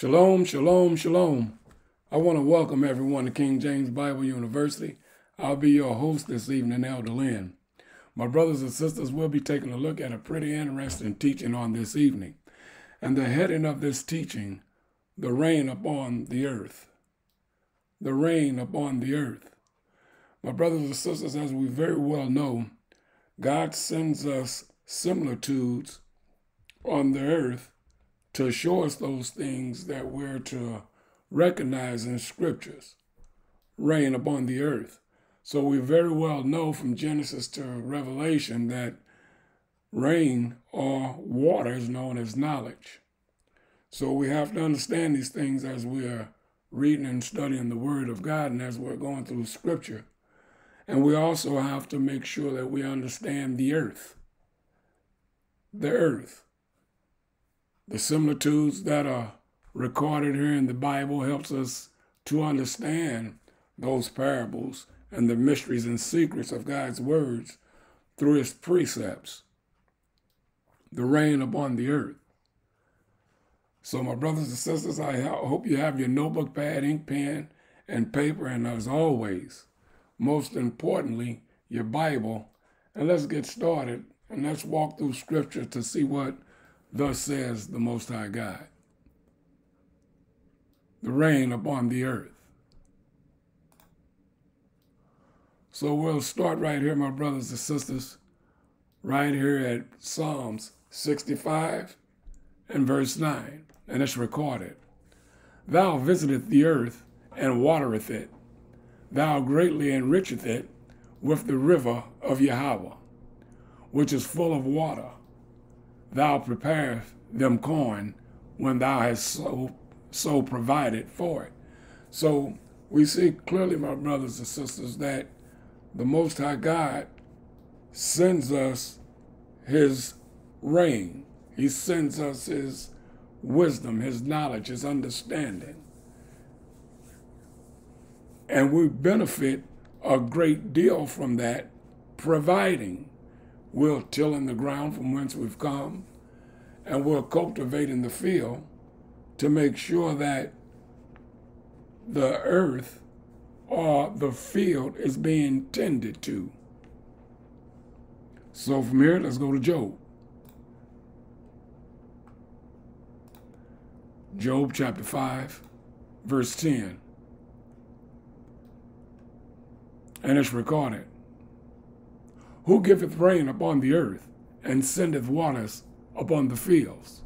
Shalom, shalom, shalom. I want to welcome everyone to King James Bible University. I'll be your host this evening, Elder Lynn. My brothers and sisters will be taking a look at a pretty interesting teaching on this evening. And the heading of this teaching, the rain upon the earth. The rain upon the earth. My brothers and sisters, as we very well know, God sends us similitudes on the earth to show us those things that we're to recognize in scriptures rain upon the earth. So we very well know from Genesis to Revelation that rain or water is known as knowledge. So we have to understand these things as we are reading and studying the Word of God and as we're going through Scripture. And we also have to make sure that we understand the earth. The earth. The similitudes that are recorded here in the Bible helps us to understand those parables and the mysteries and secrets of God's words through his precepts. The rain upon the earth. So, my brothers and sisters, I hope you have your notebook, pad, ink, pen, and paper, and as always, most importantly, your Bible. And let's get started and let's walk through Scripture to see what Thus says the Most High God. The rain upon the earth. So we'll start right here, my brothers and sisters, right here at Psalms 65 and verse 9, and it's recorded. Thou visiteth the earth and watereth it. Thou greatly enricheth it with the river of Yahweh, which is full of water thou preparest them corn when thou hast so, so provided for it. So we see clearly, my brothers and sisters, that the Most High God sends us his rain. He sends us his wisdom, his knowledge, his understanding. And we benefit a great deal from that, providing we're tilling the ground from whence we've come, and we're cultivating the field to make sure that the earth or the field is being tended to. So from here, let's go to Job. Job chapter 5, verse 10. And it's recorded. Who giveth rain upon the earth, and sendeth waters upon the fields?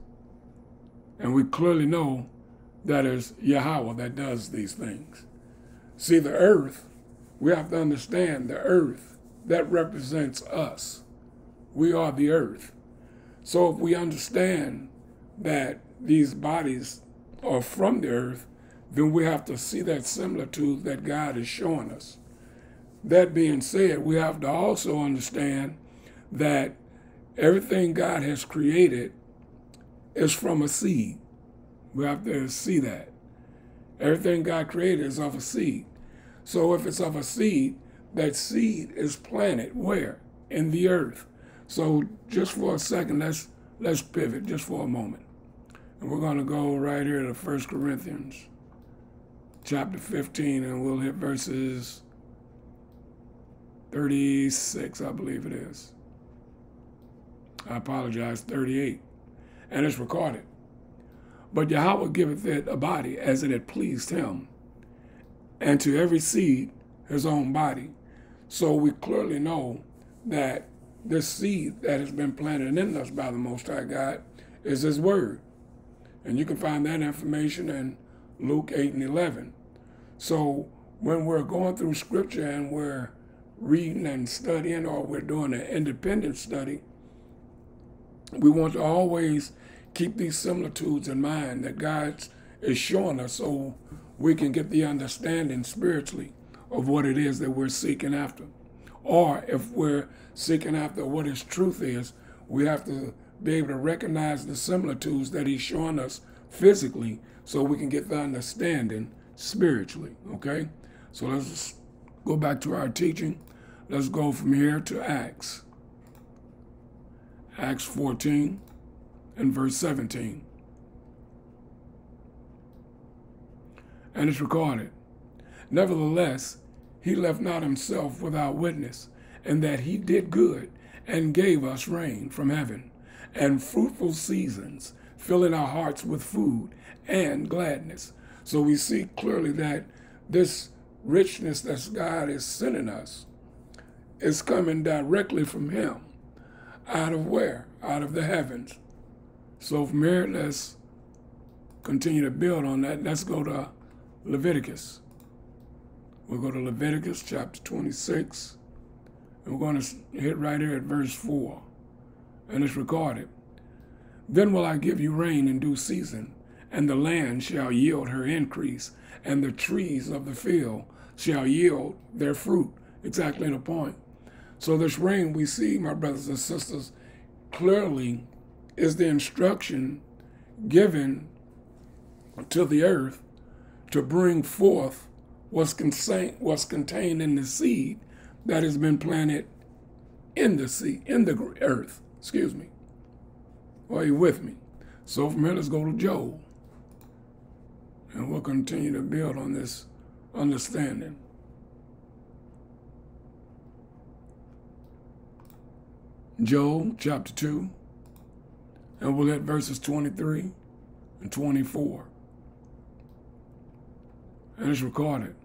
And we clearly know that is Yahweh that does these things. See, the earth, we have to understand the earth, that represents us. We are the earth. So if we understand that these bodies are from the earth, then we have to see that similitude that God is showing us. That being said, we have to also understand that everything God has created is from a seed. We have to see that. Everything God created is of a seed. So if it's of a seed, that seed is planted where? In the earth. So just for a second, let's let's pivot just for a moment. And we're going to go right here to 1 Corinthians chapter 15, and we'll hit verses 36, I believe it is. I apologize, 38. And it's recorded. But Yahweh giveth it a body as it had pleased him, and to every seed his own body. So we clearly know that this seed that has been planted in us by the Most High God is his word. And you can find that information in Luke 8 and 11. So when we're going through scripture and we're reading and studying or we're doing an independent study, we want to always keep these similitudes in mind that God is showing us so we can get the understanding spiritually of what it is that we're seeking after. Or if we're seeking after what His truth is, we have to be able to recognize the similitudes that He's showing us physically so we can get the understanding spiritually. Okay? So let's go back to our teaching. Let's go from here to Acts. Acts 14 and verse 17. And it's recorded. Nevertheless, he left not himself without witness, and that he did good and gave us rain from heaven and fruitful seasons, filling our hearts with food and gladness. So we see clearly that this richness that God is sending us is coming directly from Him. Out of where? Out of the heavens. So from here, let's continue to build on that. Let's go to Leviticus. We'll go to Leviticus chapter 26. And we're going to hit right here at verse 4. And it's recorded. Then will I give you rain in due season, and the land shall yield her increase, and the trees of the field shall yield their fruit. Exactly the point. So, this rain we see, my brothers and sisters, clearly is the instruction given to the earth to bring forth what's, what's contained in the seed that has been planted in the sea, in the earth. Excuse me. Are you with me? So from here, let's go to Joel. And we'll continue to build on this understanding. Joel chapter 2, and we'll hit verses 23 and 24. And it's recorded.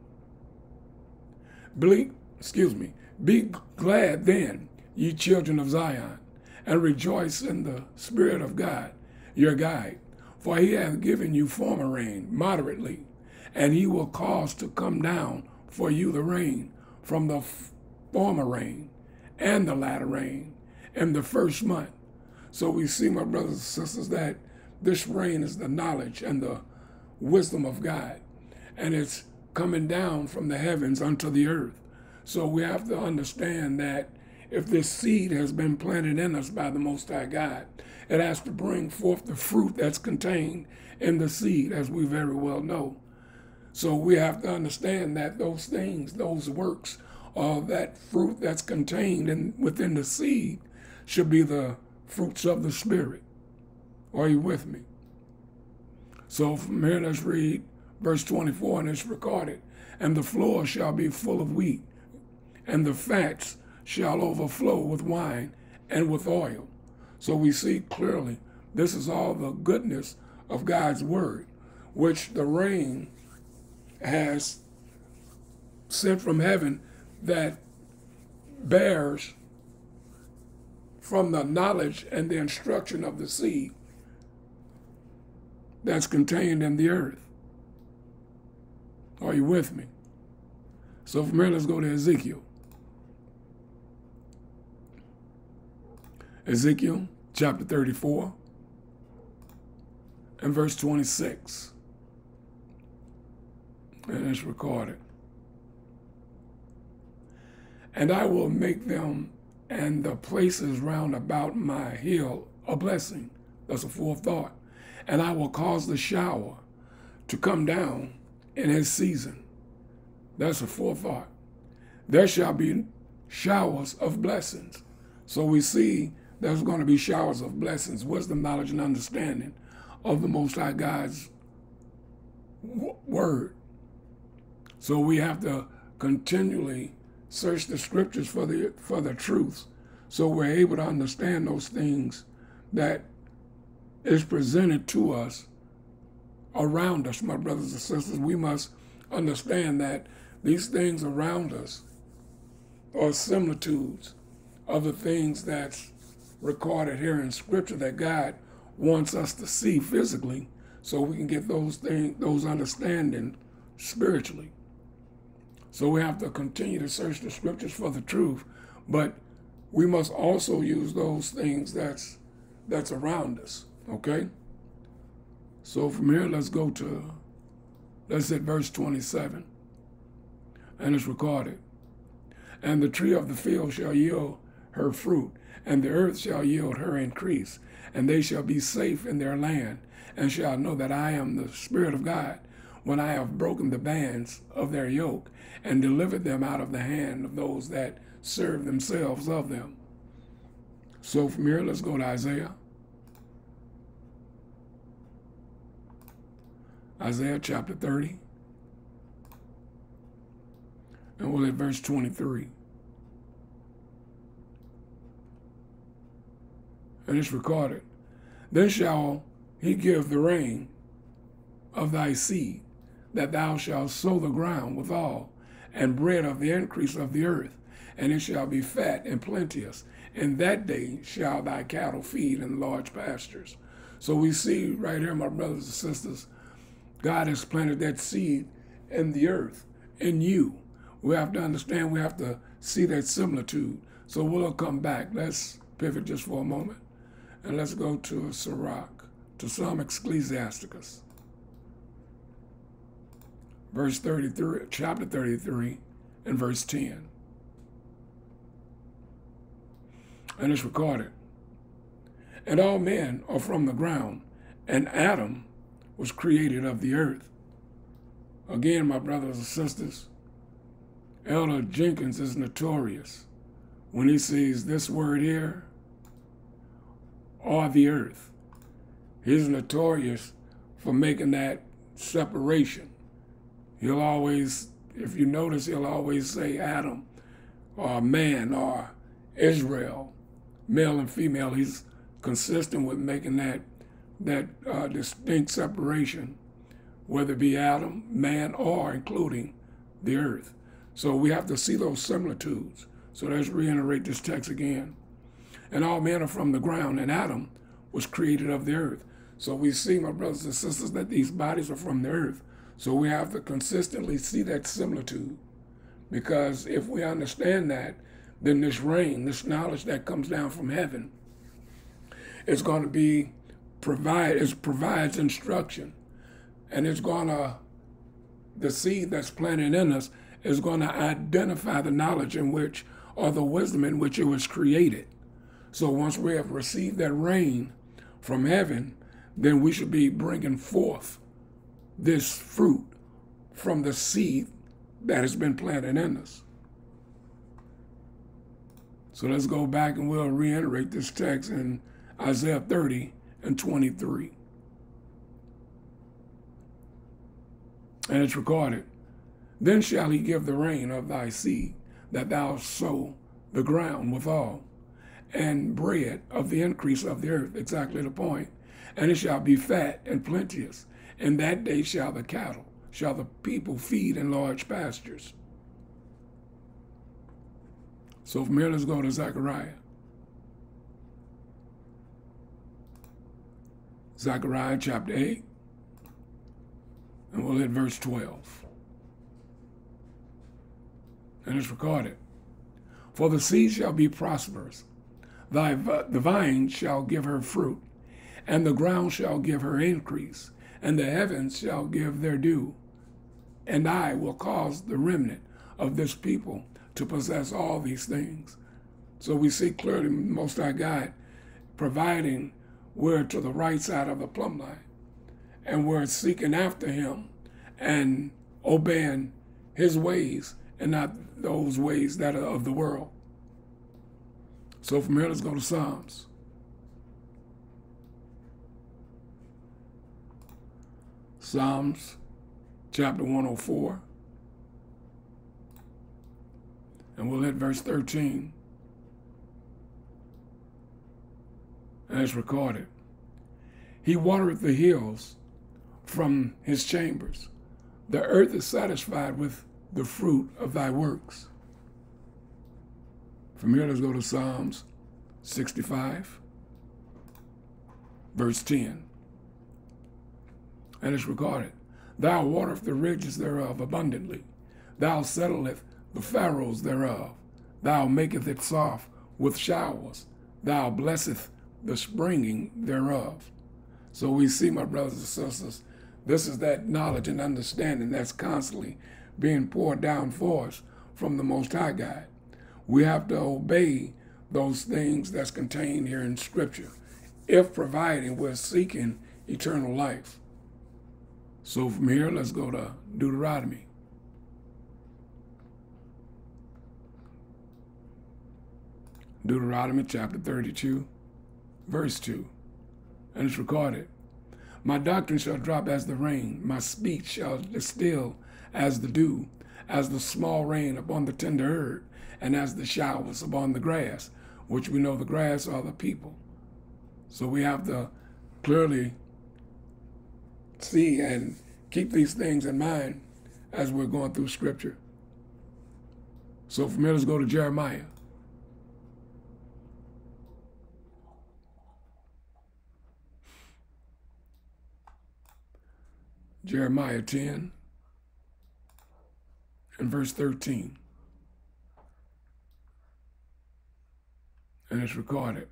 Bleak, excuse me, be glad then, ye children of Zion, and rejoice in the Spirit of God, your guide. For he hath given you former rain moderately, and he will cause to come down for you the rain from the former rain and the latter rain in the first month. So we see, my brothers and sisters, that this rain is the knowledge and the wisdom of God, and it's coming down from the heavens unto the earth. So we have to understand that if this seed has been planted in us by the Most High God, it has to bring forth the fruit that's contained in the seed, as we very well know. So we have to understand that those things, those works, uh, that fruit that's contained in, within the seed should be the fruits of the Spirit. Are you with me? So from here, let's read verse 24, and it's recorded. And the floor shall be full of wheat, and the fats shall overflow with wine and with oil. So we see clearly this is all the goodness of God's word, which the rain has sent from heaven that bears from the knowledge and the instruction of the seed that's contained in the earth. Are you with me? So from here, let's go to Ezekiel. Ezekiel chapter 34 and verse 26. And it's recorded. And I will make them and the places round about my hill a blessing. That's a forethought. And I will cause the shower to come down in his season. That's a forethought. There shall be showers of blessings. So we see there's going to be showers of blessings, wisdom, knowledge, and understanding of the Most High God's word. So we have to continually search the scriptures for the for the truths, so we're able to understand those things that is presented to us around us, my brothers and sisters. We must understand that these things around us are similitudes of the things that's recorded here in Scripture that God wants us to see physically, so we can get those things, those understanding spiritually. So we have to continue to search the Scriptures for the truth, but we must also use those things that's that's around us. Okay. So from here, let's go to let's hit verse 27, and it's recorded. And the tree of the field shall yield her fruit, and the earth shall yield her increase, and they shall be safe in their land, and shall know that I am the Spirit of God, when I have broken the bands of their yoke, and delivered them out of the hand of those that serve themselves of them. So from here, let's go to Isaiah. Isaiah chapter 30 And we'll at verse 23. And it's recorded. Then shall he give the rain of thy seed, that thou shalt sow the ground withal, and bread of the increase of the earth, and it shall be fat and plenteous. In that day shall thy cattle feed in large pastures. So we see right here, my brothers and sisters, God has planted that seed in the earth, in you. We have to understand, we have to see that similitude. So we'll come back. Let's pivot just for a moment. And let's go to Sirach, to some Ecclesiasticus. Verse 33, chapter 33, and verse 10. And it's recorded. And all men are from the ground, and Adam was created of the earth. Again, my brothers and sisters, Elder Jenkins is notorious when he sees this word here, or the earth. He's notorious for making that separation. He'll always, if you notice, he'll always say Adam or man or Israel, male and female. He's consistent with making that that uh, distinct separation, whether it be Adam, man, or including the earth. So we have to see those similitudes. So let's reiterate this text again. And all men are from the ground, and Adam was created of the earth. So we see, my brothers and sisters, that these bodies are from the earth. So we have to consistently see that similitude. Because if we understand that, then this rain, this knowledge that comes down from heaven, is going to be provide it provides instruction and it's going to the seed that's planted in us is going to identify the knowledge in which or the wisdom in which it was created so once we have received that rain from heaven then we should be bringing forth this fruit from the seed that has been planted in us so let's go back and we'll reiterate this text in Isaiah 30 and 23. And it's recorded, Then shall he give the rain of thy seed, that thou sow the ground withal, and bread of the increase of the earth, exactly the point. And it shall be fat and plenteous. In that day shall the cattle, shall the people feed in large pastures. So from here, let's go to Zechariah. Zechariah chapter 8, and we'll hit verse 12. And it's recorded For the seed shall be prosperous, thy, the vine shall give her fruit, and the ground shall give her increase, and the heavens shall give their dew. And I will cause the remnant of this people to possess all these things. So we see clearly Most High God providing we're to the right side of the plumb line. And we're seeking after him and obeying his ways and not those ways that are of the world. So from here, let's go to Psalms. Psalms chapter 104. And we'll hit verse 13. as recorded. He watereth the hills from his chambers. The earth is satisfied with the fruit of thy works. From here, let's go to Psalms 65, verse 10. And it's recorded Thou watereth the ridges thereof abundantly, thou settleth the furrows thereof, thou maketh it soft with showers, thou blesseth the springing thereof. So we see, my brothers and sisters, this is that knowledge and understanding that's constantly being poured down for us from the Most High God. We have to obey those things that's contained here in Scripture, if providing we're seeking eternal life. So from here, let's go to Deuteronomy. Deuteronomy chapter 32 verse 2. And it's recorded My doctrine shall drop as the rain, my speech shall distill as the dew, as the small rain upon the tender herb, and as the showers upon the grass, which we know the grass are the people. So we have to clearly see and keep these things in mind as we're going through Scripture. So from here, let's go to Jeremiah. Jeremiah 10 and verse 13. And it's recorded.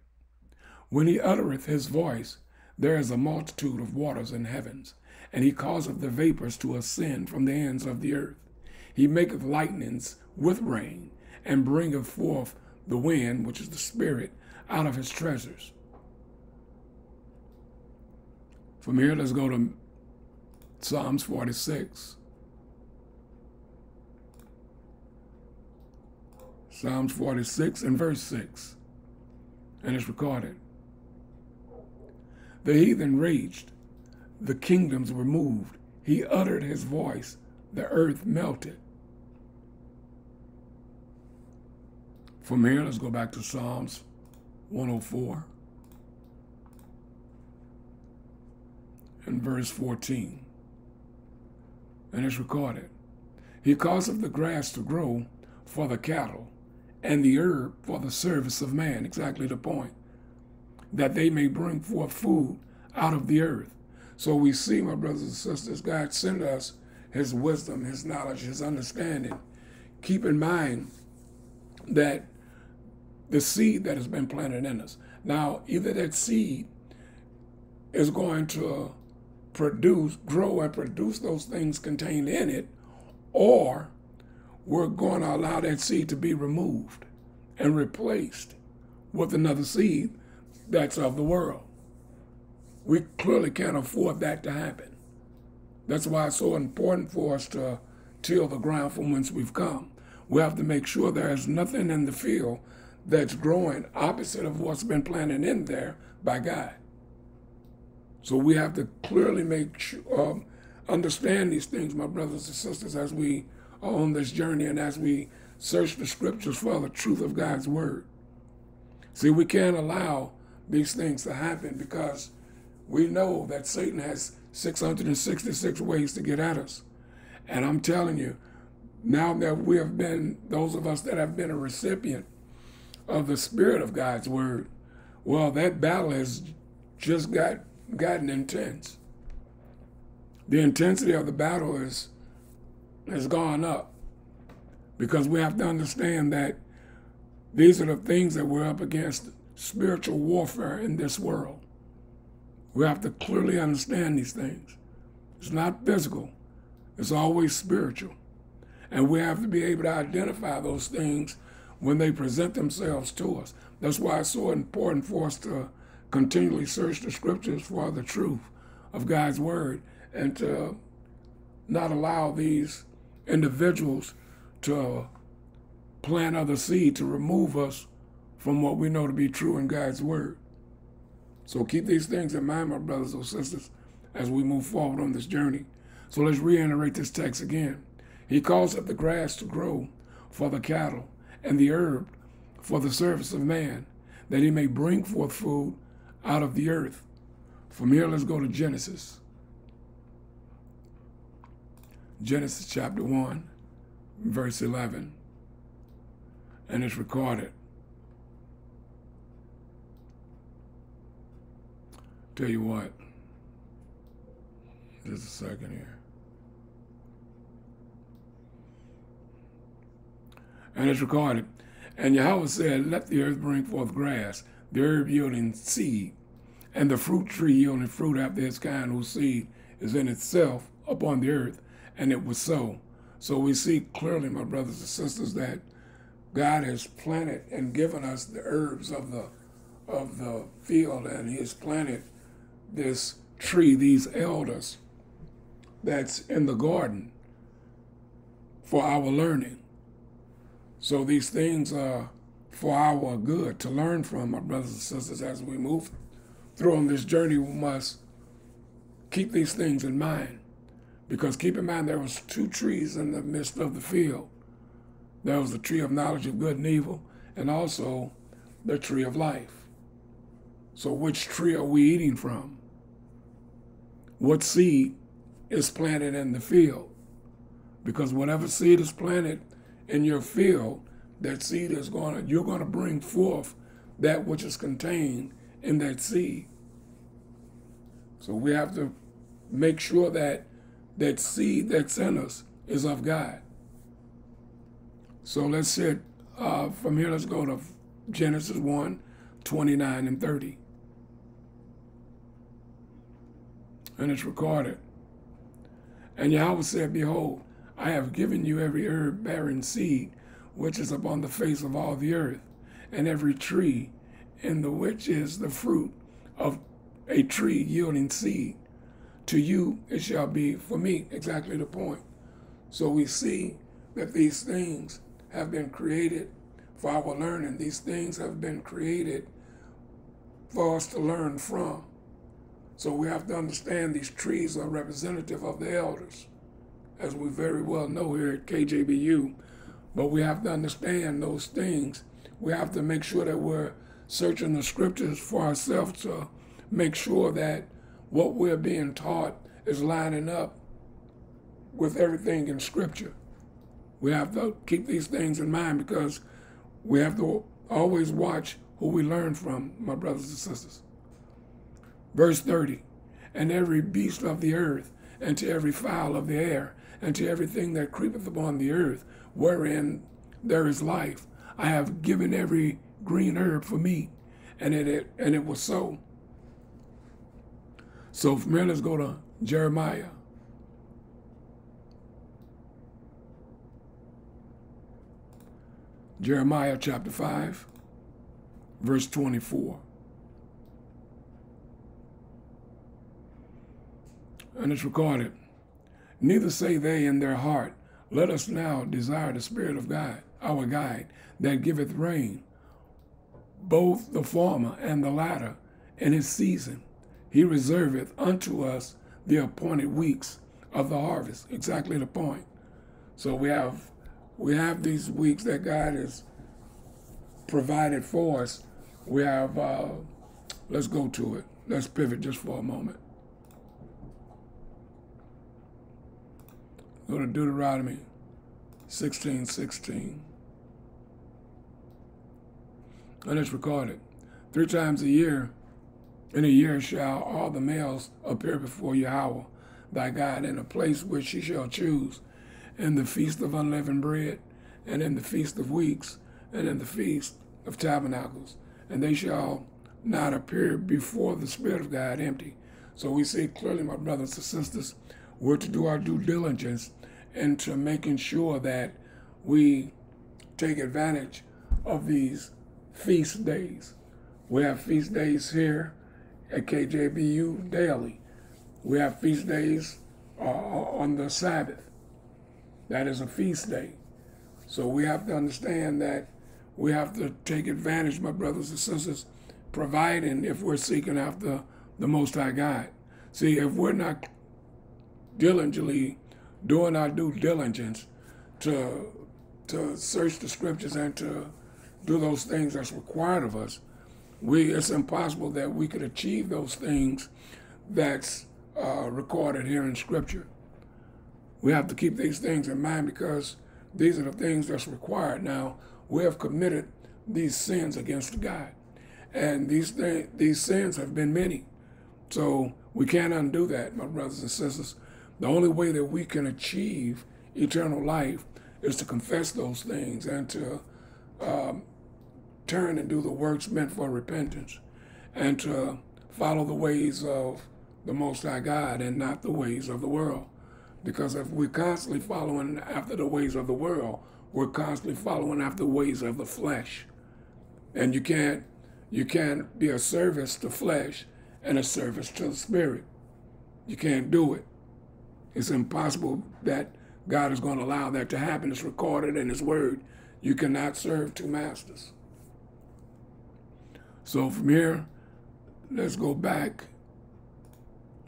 When he uttereth his voice, there is a multitude of waters in heavens, and he causeth the vapors to ascend from the ends of the earth. He maketh lightnings with rain, and bringeth forth the wind, which is the Spirit, out of his treasures. From here, let's go to Psalms 46. Psalms 46 and verse 6. And it's recorded. The heathen raged, the kingdoms were moved. He uttered his voice, the earth melted. From here, let's go back to Psalms 104 and verse 14 and it's recorded. He causeth the grass to grow for the cattle, and the herb for the service of man. Exactly the point. That they may bring forth food out of the earth. So we see, my brothers and sisters, God send us his wisdom, his knowledge, his understanding. Keep in mind that the seed that has been planted in us. Now, either that seed is going to produce, grow and produce those things contained in it, or we're going to allow that seed to be removed and replaced with another seed that's of the world. We clearly can't afford that to happen. That's why it's so important for us to till the ground from whence we've come. We have to make sure there is nothing in the field that's growing opposite of what's been planted in there by God. So we have to clearly make sure, um, understand these things, my brothers and sisters, as we are on this journey and as we search the scriptures for the truth of God's word. See, we can't allow these things to happen because we know that Satan has 666 ways to get at us. And I'm telling you, now that we have been, those of us that have been a recipient of the Spirit of God's Word, well, that battle has just got gotten intense. The intensity of the battle is has gone up because we have to understand that these are the things that we're up against spiritual warfare in this world. We have to clearly understand these things. It's not physical, it's always spiritual. And we have to be able to identify those things when they present themselves to us. That's why it's so important for us to continually search the scriptures for the truth of God's word and to not allow these individuals to plant other seed to remove us from what we know to be true in God's word. So keep these things in mind, my brothers and sisters, as we move forward on this journey. So let's reiterate this text again. He calls up the grass to grow for the cattle and the herb for the service of man, that he may bring forth food out of the earth. From here, let's go to Genesis. Genesis chapter 1, verse 11. And it's recorded. Tell you what, just a second here. And it's recorded. And Yahweh said, Let the earth bring forth grass, the herb yielding seed, and the fruit tree yielding fruit after its kind, whose seed is in itself upon the earth. And it was so. So we see clearly, my brothers and sisters, that God has planted and given us the herbs of the of the field, and He has planted this tree, these elders, that's in the garden for our learning. So these things are for our good to learn from, my brothers and sisters, as we move through on this journey. We must keep these things in mind Because keep in mind, there was two trees in the midst of the field. There was the tree of knowledge of good and evil, and also the tree of life. So which tree are we eating from? What seed is planted in the field? Because whatever seed is planted in your field, that seed is going to, you're going to bring forth that which is contained in that seed. So we have to make sure that that seed that's in us is of God. So let's sit uh, from here, let's go to Genesis 1 29 and 30. And it's recorded. And Yahweh said, Behold, I have given you every herb bearing seed which is upon the face of all the earth, and every tree in the which is the fruit of a tree yielding seed. To you it shall be for me. Exactly the point. So we see that these things have been created for our learning. These things have been created for us to learn from. So we have to understand these trees are representative of the elders, as we very well know here at KJBU. But we have to understand those things. We have to make sure that we're searching the scriptures for ourselves to make sure that what we're being taught is lining up with everything in scripture. We have to keep these things in mind because we have to always watch who we learn from, my brothers and sisters. Verse 30 And every beast of the earth, and to every fowl of the air, and to everything that creepeth upon the earth, wherein there is life, I have given every green herb for meat. And it, and it was so. So from here, let's go to Jeremiah. Jeremiah chapter 5, verse 24. And it's recorded Neither say they in their heart, Let us now desire the Spirit of God, our guide, that giveth rain, both the former and the latter, in his season. He reserveth unto us the appointed weeks of the harvest. Exactly the point. So we have we have these weeks that God has provided for us. We have uh, let's go to it. Let's pivot just for a moment. Go to Deuteronomy 16, 16. And it's recorded. Three times a year, in a year shall all the males appear before Yahweh, thy God, in a place which he shall choose, in the feast of unleavened bread, and in the feast of weeks, and in the feast of tabernacles. And they shall not appear before the Spirit of God empty. So we see clearly, my brothers and sisters, we're to do our due diligence into making sure that we take advantage of these feast days. We have feast days here at KJBU daily. We have feast days uh, on the Sabbath. That is a feast day. So we have to understand that we have to take advantage, my brothers and sisters, providing if we're seeking after the Most High God. See, if we're not diligently doing our due diligence to to search the scriptures and to do those things that's required of us, we it's impossible that we could achieve those things that's uh, recorded here in Scripture. We have to keep these things in mind because these are the things that's required. Now we have committed these sins against God, and these th- these sins have been many. So we can't undo that, my brothers and sisters. The only way that we can achieve eternal life is to confess those things and to um, turn and do the works meant for repentance and to follow the ways of the Most High God and not the ways of the world. Because if we're constantly following after the ways of the world, we're constantly following after the ways of the flesh. And you can't you can't be a service to flesh and a service to the spirit. You can't do it. It's impossible that God is going to allow that to happen. It's recorded in His Word. You cannot serve two masters. So from here, let's go back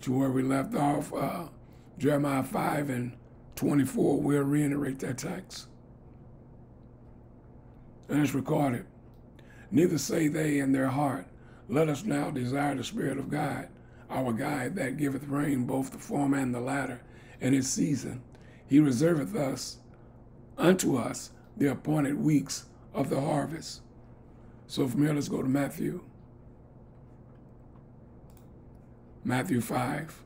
to where we left off. Uh, Jeremiah 5 and 24, we'll reiterate that text. And it's recorded. Neither say they in their heart, Let us now desire the Spirit of God, our guide that giveth rain both the former and the latter in his season. He reserveth us unto us the appointed weeks of the harvest. So from here, let's go to Matthew. Matthew 5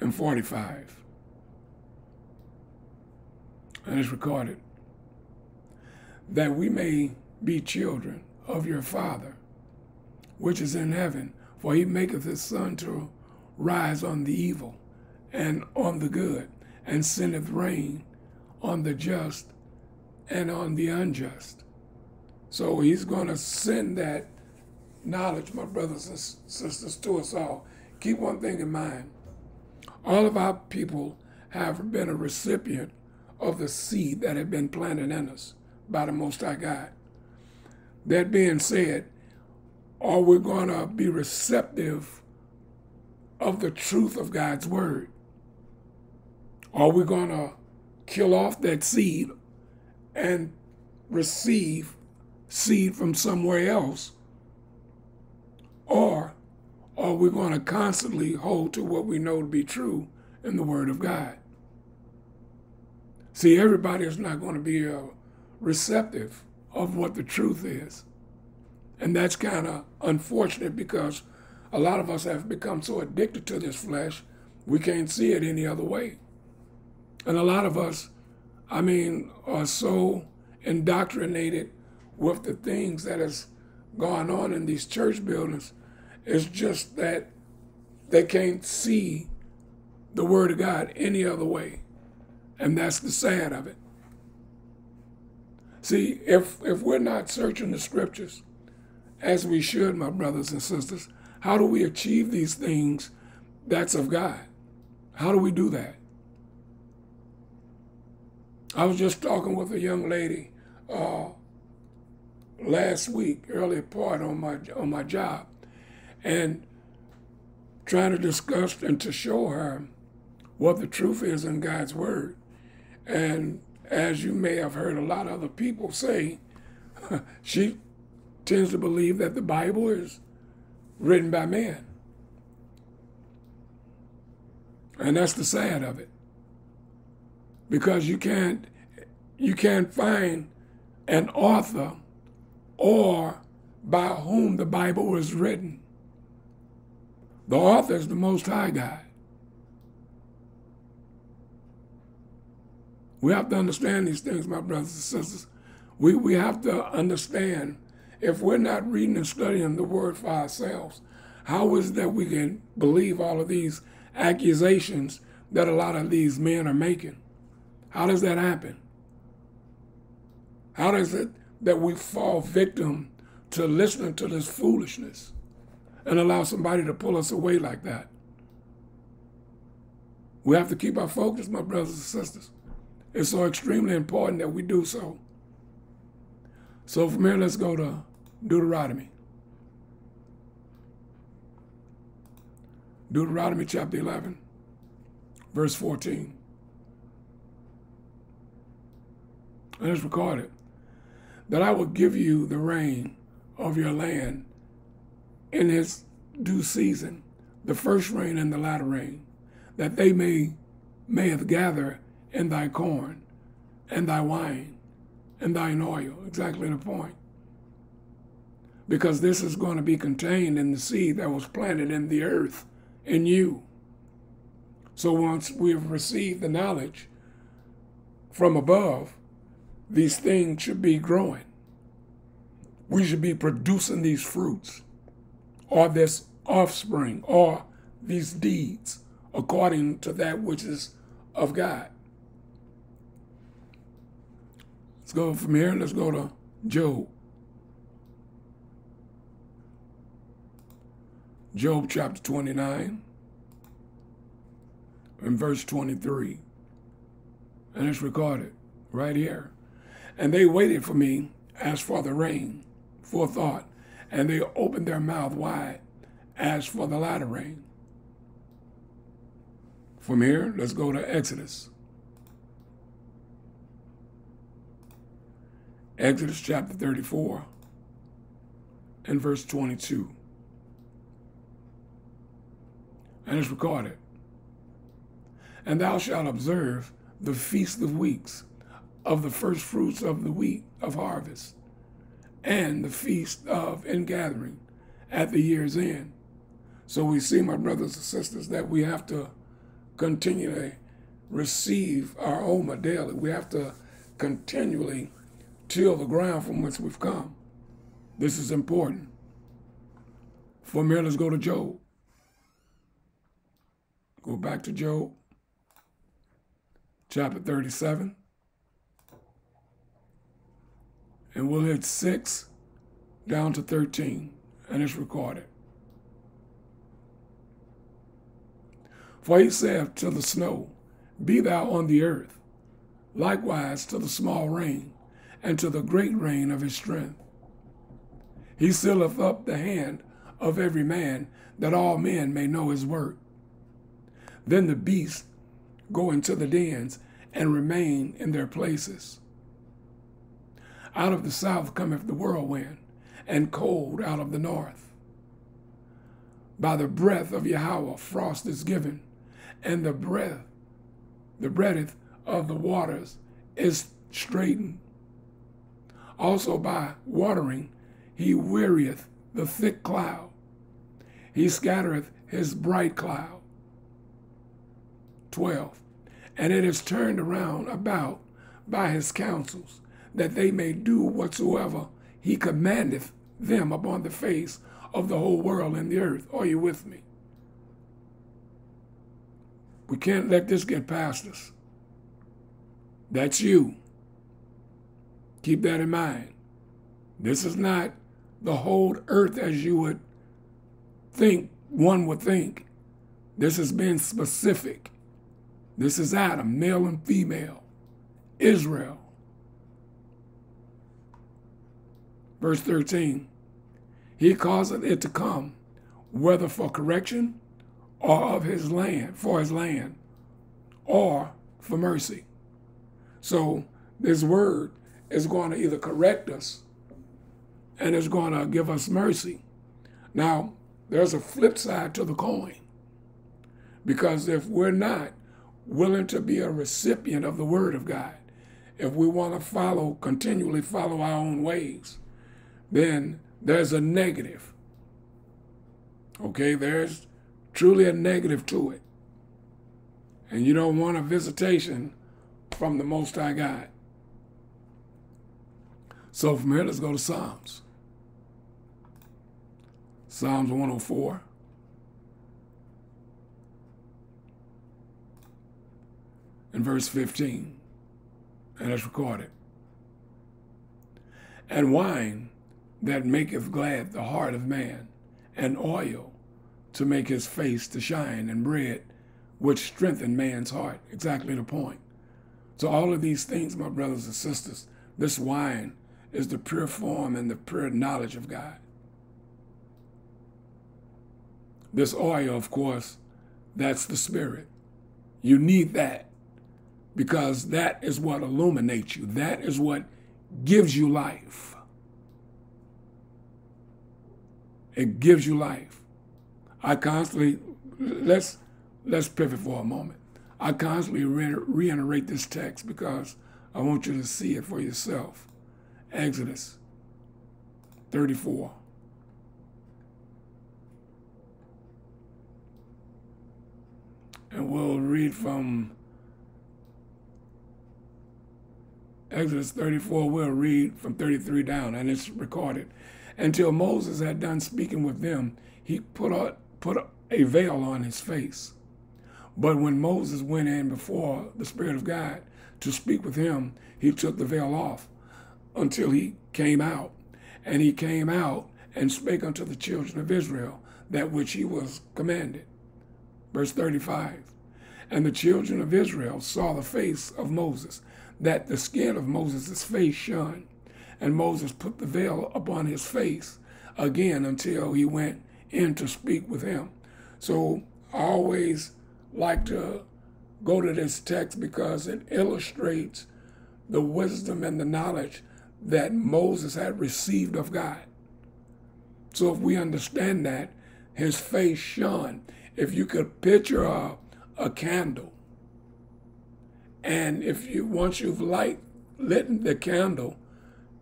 and 45. And it's recorded that we may be children of your Father, which is in heaven, for he maketh his sun to rise on the evil and on the good, and sendeth rain on the just and on the unjust. So he's going to send that knowledge, my brothers and sisters, to us all. Keep one thing in mind. All of our people have been a recipient of the seed that had been planted in us by the Most High God. That being said, are we going to be receptive of the truth of God's word? Are we going to kill off that seed and receive seed from somewhere else? Or are we going to constantly hold to what we know to be true in the Word of God? See, everybody is not going to be uh, receptive of what the truth is. And that's kind of unfortunate because a lot of us have become so addicted to this flesh, we can't see it any other way. And a lot of us, I mean, are so indoctrinated with the things that has gone on in these church buildings. It's just that they can't see the Word of God any other way. And that's the sad of it. See, if, if we're not searching the scriptures as we should, my brothers and sisters, how do we achieve these things that's of God? How do we do that? I was just talking with a young lady uh, last week, early part on my on my job, and trying to discuss and to show her what the truth is in God's word. And as you may have heard a lot of other people say, she tends to believe that the Bible is written by man. And that's the sad of it because you can't you can't find an author or by whom the Bible was written. The author is the Most High God. We have to understand these things, my brothers and sisters. We, we have to understand if we're not reading and studying the Word for ourselves, how is it that we can believe all of these accusations that a lot of these men are making? How does that happen? How is it that we fall victim to listening to this foolishness and allow somebody to pull us away like that? We have to keep our focus, my brothers and sisters. It's so extremely important that we do so. So from here, let's go to Deuteronomy. Deuteronomy chapter 11, verse 14. And it's recorded, that I will give you the rain of your land in its due season, the first rain and the latter rain, that they may mayeth gather in thy corn and thy wine and thine oil. Exactly the point. Because this is going to be contained in the seed that was planted in the earth in you. So once we have received the knowledge from above, these things should be growing. We should be producing these fruits or this offspring or these deeds according to that which is of God. Let's go from here. Let's go to Job. Job chapter 29 and verse 23. And it's recorded right here. And they waited for me as for the rain, for thought, and they opened their mouth wide as for the latter rain. From here, let's go to Exodus. Exodus chapter 34 and verse 22. And it's recorded. And thou shalt observe the feast of weeks, of the first fruits of the wheat of harvest, and the feast of ingathering at the year's end. So we see, my brothers and sisters, that we have to continually receive our omer daily. We have to continually till the ground from whence we've come. This is important. For here, let's go to Job. Go back to Job, chapter 37. And we'll hit 6 down to 13, and it's recorded. For he saith to the snow, Be thou on the earth, likewise to the small rain, and to the great rain of his strength. He sealeth up the hand of every man, that all men may know his work. Then the beasts go into the dens and remain in their places. Out of the south cometh the whirlwind, and cold out of the north. By the breath of Yahweh frost is given, and the breath, the breadth of the waters is straightened. Also by watering he wearieth the thick cloud. He scattereth his bright cloud. 12. And it is turned around about by his counsels, that they may do whatsoever he commandeth them upon the face of the whole world and the earth. Are you with me? We can't let this get past us. That's you. Keep that in mind. This is not the whole earth as you would think, one would think. This has been specific. This is Adam, male and female, Israel. Verse 13 He causeth it to come, whether for correction or of his land, for his land, or for mercy. So this word is going to either correct us and it's going to give us mercy. Now, there's a flip side to the coin. Because if we're not willing to be a recipient of the word of God, if we want to follow, continually follow our own ways, then there's a negative. Okay, there's truly a negative to it. And you don't want a visitation from the Most High God. So from here, let's go to Psalms. Psalms 104. And verse 15. And it's recorded. And wine that maketh glad the heart of man, and oil to make his face to shine, and bread which strengthen man's heart. Exactly the point. So all of these things, my brothers and sisters, this wine is the pure form and the pure knowledge of God. This oil, of course, that's the spirit. You need that because that is what illuminates you. That is what gives you life. It gives you life. I constantly let's let's pivot for a moment. I constantly re reiterate this text because I want you to see it for yourself. Exodus 34. And we'll read from Exodus 34, we'll read from 33 down, and it's recorded. Until Moses had done speaking with them, he put a, put a veil on his face. But when Moses went in before the Spirit of God to speak with him, he took the veil off until he came out. And he came out and spake unto the children of Israel that which he was commanded. Verse 35 And the children of Israel saw the face of Moses, that the skin of Moses' face shone. And Moses put the veil upon his face again until he went in to speak with him. So I always like to go to this text because it illustrates the wisdom and the knowledge that Moses had received of God. So if we understand that, his face shone. If you could picture a, a candle, and if you once you've light lit the candle,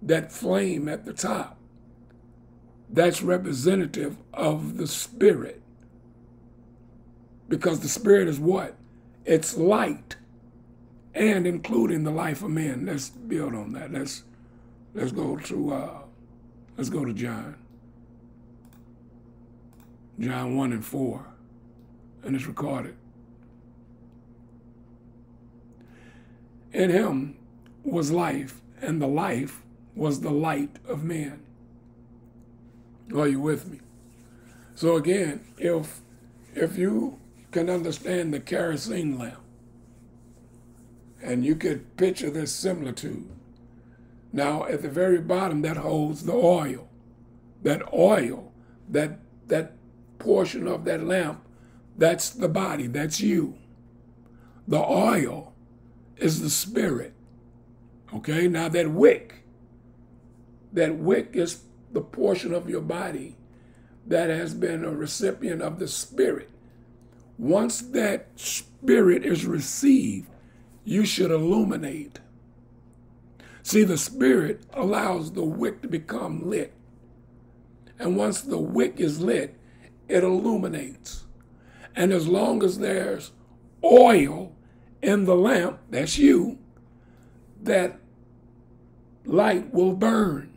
that flame at the top, that's representative of the spirit. Because the spirit is what? It's light and including the life of men. Let's build on that. Let's let's go to uh, let's go to John. John 1 and 4. And it's recorded. In him was life, and the life was the light of man. Are you with me? So again, if if you can understand the kerosene lamp, and you could picture this similitude. Now, at the very bottom, that holds the oil. That oil, that that portion of that lamp, that's the body, that's you. The oil is the spirit. Okay, now that wick, that wick is the portion of your body that has been a recipient of the spirit. Once that spirit is received, you should illuminate. See, the spirit allows the wick to become lit. And once the wick is lit, it illuminates. And as long as there's oil in the lamp, that's you, that light will burn.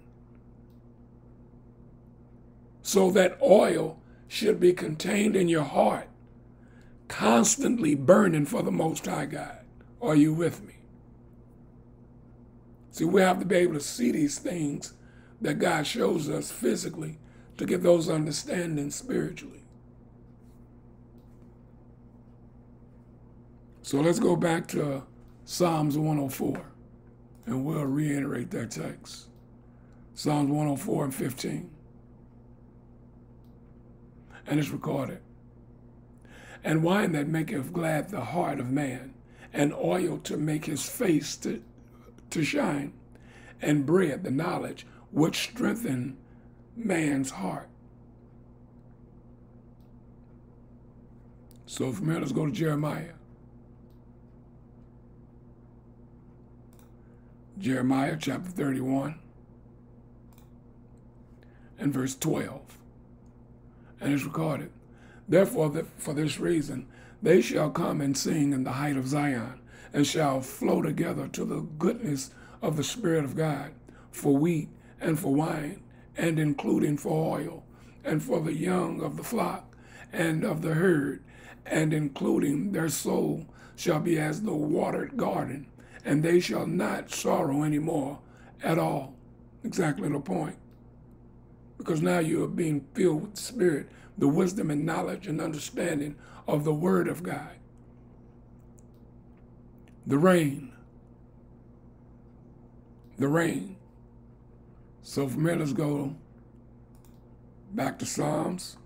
So that oil should be contained in your heart, constantly burning for the Most High God. Are you with me? See, we have to be able to see these things that God shows us physically to get those understandings spiritually. So let's go back to Psalms 104 and we'll reiterate that text. Psalms 104 and 15. And it's recorded. And wine that maketh glad the heart of man, and oil to make his face to, to shine, and bread, the knowledge, which strengthen man's heart. So from here, let's go to Jeremiah. Jeremiah chapter 31 and verse 12. And is recorded. Therefore, for this reason, they shall come and sing in the height of Zion, and shall flow together to the goodness of the Spirit of God, for wheat and for wine, and including for oil, and for the young of the flock and of the herd, and including their soul shall be as the watered garden, and they shall not sorrow any more at all. Exactly the point. Because now you are being filled with the Spirit, the wisdom and knowledge and understanding of the Word of God. The rain. The rain. So from here, let's go back to Psalms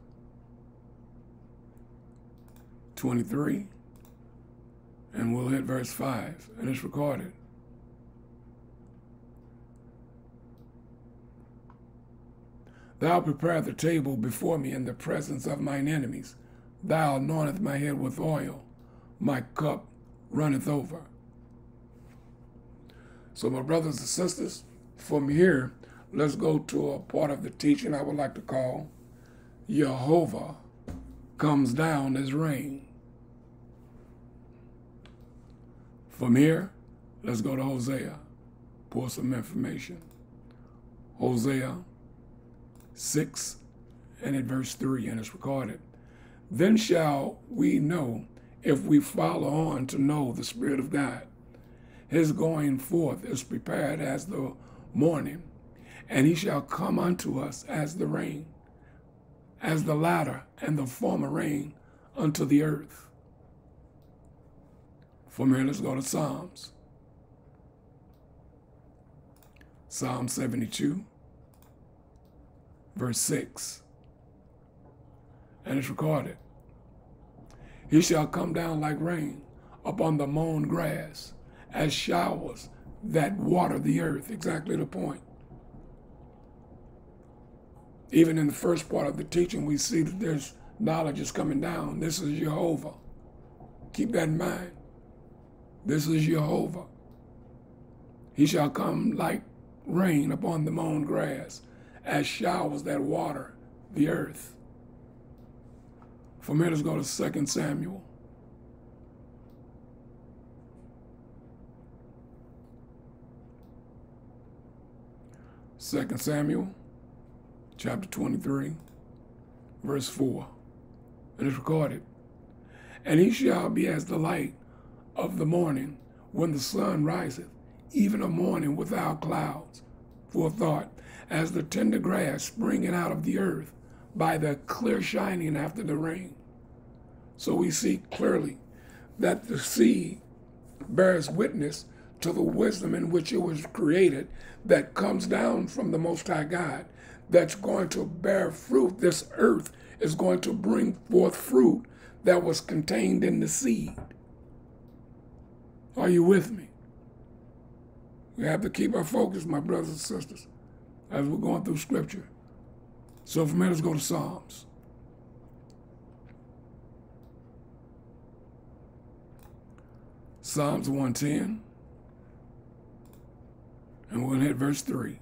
23, and we'll hit verse 5, and it's recorded. Thou preparest the table before me in the presence of mine enemies. Thou anointest my head with oil, my cup runneth over. So, my brothers and sisters, from here, let's go to a part of the teaching I would like to call Jehovah comes down as rain. From here, let's go to Hosea, pour some information. Hosea 6 and at verse 3, and it's recorded. Then shall we know if we follow on to know the Spirit of God. His going forth is prepared as the morning, and he shall come unto us as the rain, as the latter and the former rain unto the earth. From here, let's go to Psalms. Psalm 72, verse 6. And it's recorded. He shall come down like rain, upon the mown grass as showers that water the earth. Exactly the point. Even in the first part of the teaching, we see that there's knowledge is coming down. This is Jehovah. Keep that in mind. This is Jehovah. He shall come like rain upon the mown grass, as showers that water the earth. From here, let's go to 2 Samuel. Second Samuel, chapter 23, verse 4. And it's recorded. And he shall be as the light of the morning when the sun riseth, even a morning without clouds. For thought, as the tender grass springing out of the earth by the clear shining after the rain. So we see clearly that the sea bears witness to the wisdom in which it was created that comes down from the Most High God that's going to bear fruit. This earth is going to bring forth fruit that was contained in the seed. Are you with me? We have to keep our focus, my brothers and sisters, as we're going through Scripture. So from here, let's go to Psalms. Psalms 110. And we'll hit verse 3.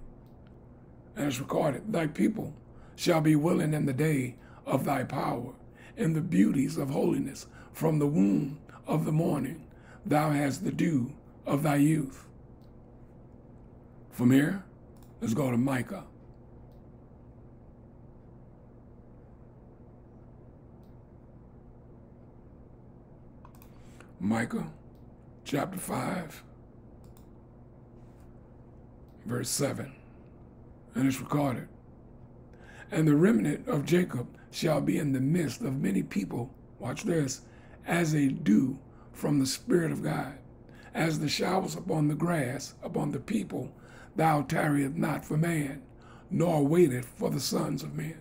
And it's recorded, Thy people shall be willing in the day of thy power, in the beauties of holiness. From the womb of the morning, thou hast the dew of thy youth. From here, let's go to Micah. Micah chapter 5, verse 7. And it's recorded. And the remnant of Jacob shall be in the midst of many people, watch this, as a dew from the Spirit of God, as the showers upon the grass, upon the people, thou tarriest not for man, nor waiteth for the sons of men.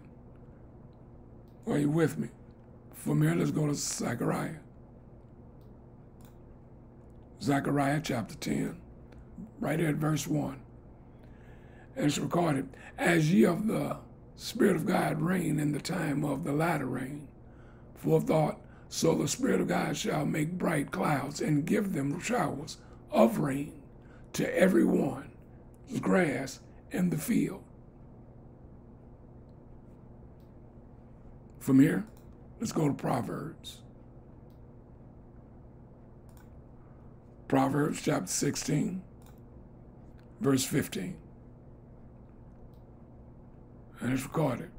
Are you with me? From here, let's go to Zechariah. Zechariah chapter 10, right here at verse 1. And it's recorded, As ye of the Spirit of God reign in the time of the latter rain, for thought, so the Spirit of God shall make bright clouds and give them showers of rain to every one grass in the field. From here, let's go to Proverbs. Proverbs chapter 16, verse 15. And it's recorded.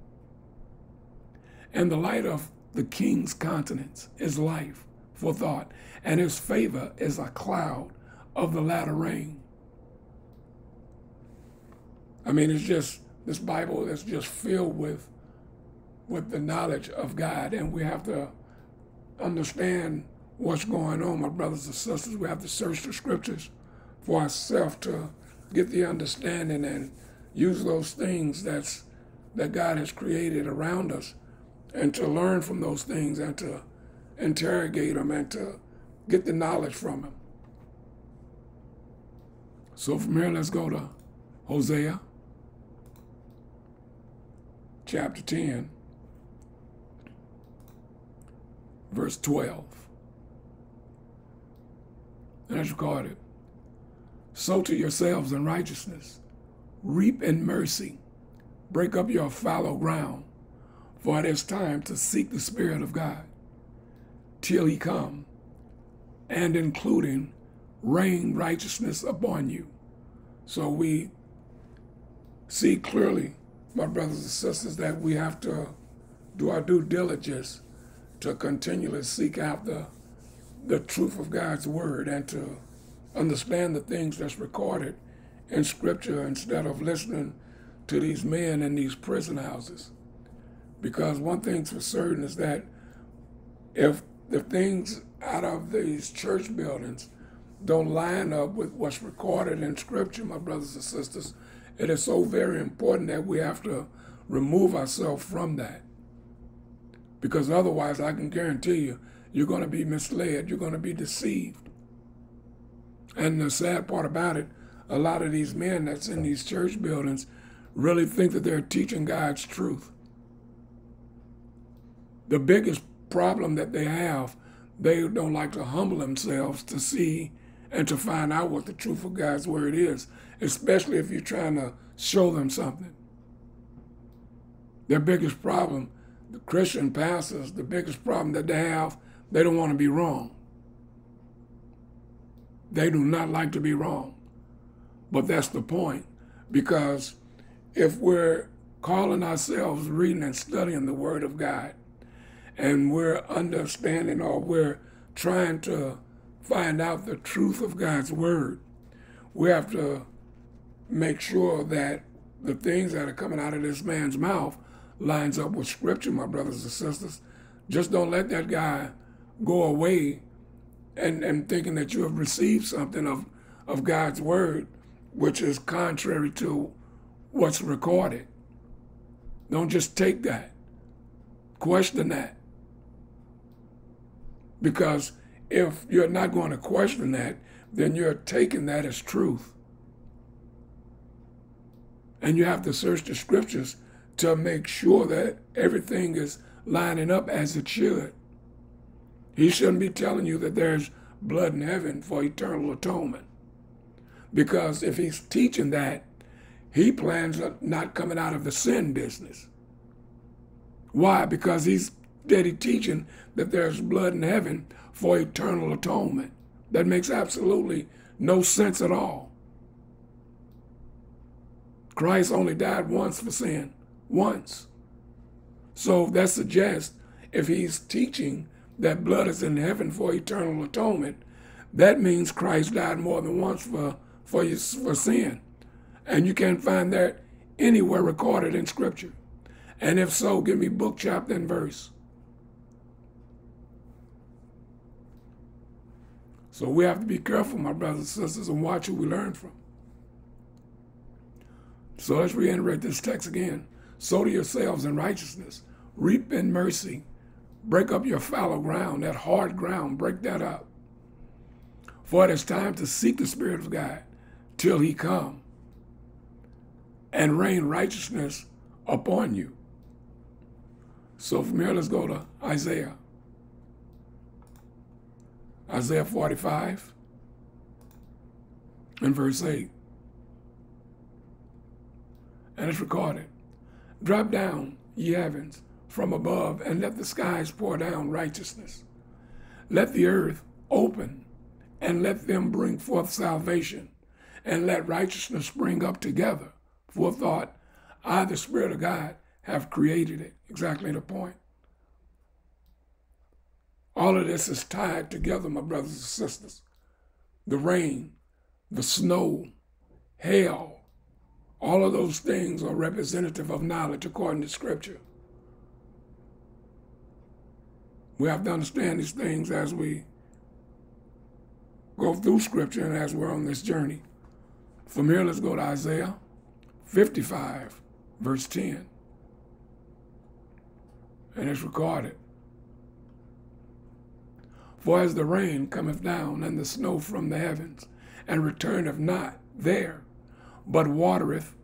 And the light of the king's countenance is life for thought, and his favor is a cloud of the latter rain. I mean, it's just this Bible is just filled with with the knowledge of God, and we have to understand what's going on, my brothers and sisters. We have to search the scriptures for ourselves to get the understanding and use those things that's that God has created around us and to learn from those things and to interrogate them and to get the knowledge from them. So from here, let's go to Hosea chapter 10, verse 12 and it's recorded. Sow to yourselves in righteousness, reap in mercy, break up your fallow ground, for it is time to seek the Spirit of God till he come, and including rain righteousness upon you. So we see clearly, my brothers and sisters, that we have to do our due diligence to continually seek after the truth of God's word and to understand the things that's recorded in scripture instead of listening to these men in these prison houses. Because one thing's for certain is that if the things out of these church buildings don't line up with what's recorded in scripture, my brothers and sisters, it is so very important that we have to remove ourselves from that. Because otherwise, I can guarantee you, you're going to be misled. You're going to be deceived. And the sad part about it, a lot of these men that's in these church buildings really think that they're teaching God's truth. The biggest problem that they have, they don't like to humble themselves to see and to find out what the truth of God's word is, especially if you're trying to show them something. Their biggest problem, the Christian pastors, the biggest problem that they have, they don't want to be wrong. They do not like to be wrong. But that's the point. Because if we're calling ourselves reading and studying the Word of God, and we're understanding or we're trying to find out the truth of God's Word, we have to make sure that the things that are coming out of this man's mouth lines up with Scripture, my brothers and sisters. Just don't let that guy go away and, and thinking that you have received something of, of God's Word, which is contrary to what's recorded. Don't just take that. Question that. Because if you're not going to question that, then you're taking that as truth. And you have to search the scriptures to make sure that everything is lining up as it should. He shouldn't be telling you that there's blood in heaven for eternal atonement. Because if he's teaching that, he plans on not coming out of the sin business. Why? Because he's steady teaching that there's blood in heaven for eternal atonement. That makes absolutely no sense at all. Christ only died once for sin, once. So that suggests if he's teaching that blood is in heaven for eternal atonement, that means Christ died more than once for, for, for sin. And you can't find that anywhere recorded in Scripture. And if so, give me book, chapter, and verse. So we have to be careful, my brothers and sisters, and watch who we learn from. So let's reiterate this text again. Sow to yourselves in righteousness, reap in mercy, break up your fallow ground, that hard ground, break that up. For it is time to seek the Spirit of God till he come and rain righteousness upon you. So from here, let's go to Isaiah. Isaiah 45 and verse 8. And it's recorded Drop down, ye heavens, from above, and let the skies pour down righteousness. Let the earth open, and let them bring forth salvation, and let righteousness spring up together. For thought, I, the Spirit of God, have created it. Exactly the point. All of this is tied together, my brothers and sisters. The rain, the snow, hail, all of those things are representative of knowledge according to Scripture. We have to understand these things as we go through Scripture and as we're on this journey. From here, let's go to Isaiah 55, verse 10. And it's recorded For as the rain cometh down and the snow from the heavens, and returneth not there, but watereth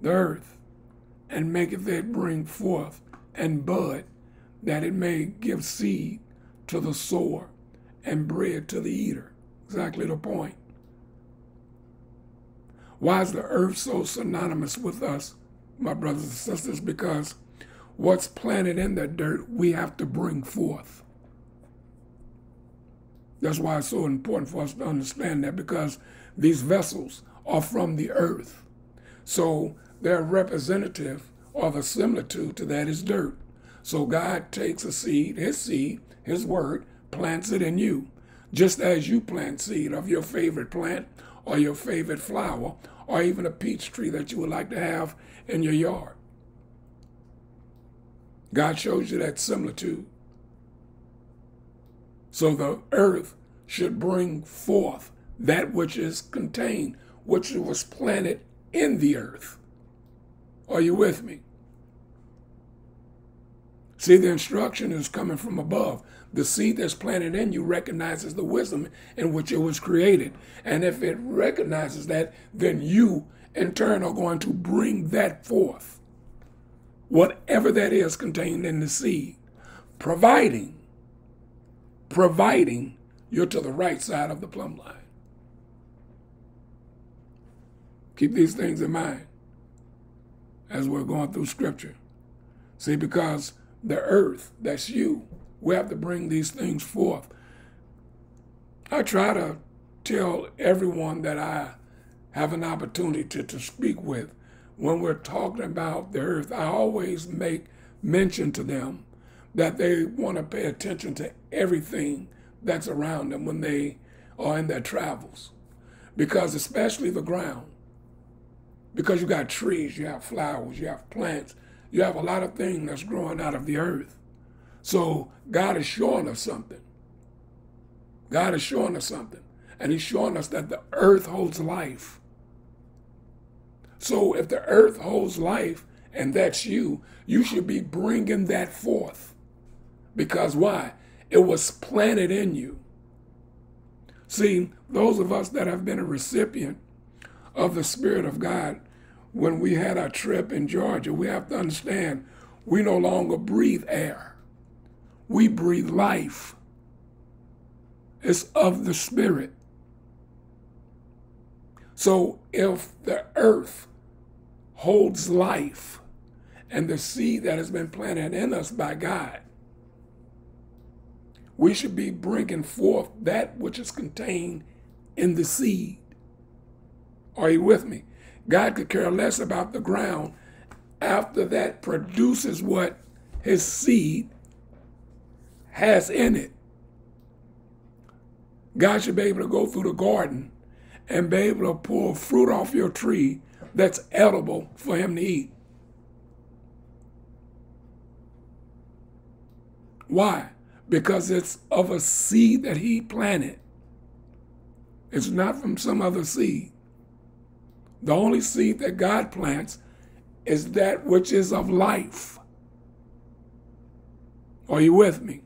the earth, and maketh it bring forth and bud, that it may give seed to the sower and bread to the eater. Exactly the point. Why is the earth so synonymous with us, my brothers and sisters? Because what's planted in that dirt, we have to bring forth. That's why it's so important for us to understand that because these vessels are from the earth. So their representative or the similitude to that is dirt. So God takes a seed, his seed, his word, plants it in you. Just as you plant seed of your favorite plant or your favorite flower or even a peach tree that you would like to have in your yard. God shows you that similitude. So the earth should bring forth that which is contained, which was planted in the earth. Are you with me? See, the instruction is coming from above. The seed that's planted in you recognizes the wisdom in which it was created. And if it recognizes that, then you, in turn, are going to bring that forth. Whatever that is contained in the seed, providing, providing you're to the right side of the plumb line. Keep these things in mind as we're going through scripture. See, because the earth, that's you, we have to bring these things forth. I try to tell everyone that I have an opportunity to, to speak with when we're talking about the earth, I always make mention to them that they want to pay attention to everything that's around them when they are in their travels. Because especially the ground, because you got trees, you have flowers, you have plants, you have a lot of things that's growing out of the earth. So God is showing us something. God is showing us something. And he's showing us that the earth holds life. So if the earth holds life and that's you, you should be bringing that forth. Because why? It was planted in you. See, those of us that have been a recipient of the Spirit of God, when we had our trip in Georgia, we have to understand we no longer breathe air we breathe life. It's of the Spirit. So if the earth holds life and the seed that has been planted in us by God, we should be bringing forth that which is contained in the seed. Are you with me? God could care less about the ground after that produces what his seed has in it. God should be able to go through the garden and be able to pull fruit off your tree that's edible for him to eat. Why? Because it's of a seed that he planted. It's not from some other seed. The only seed that God plants is that which is of life. Are you with me?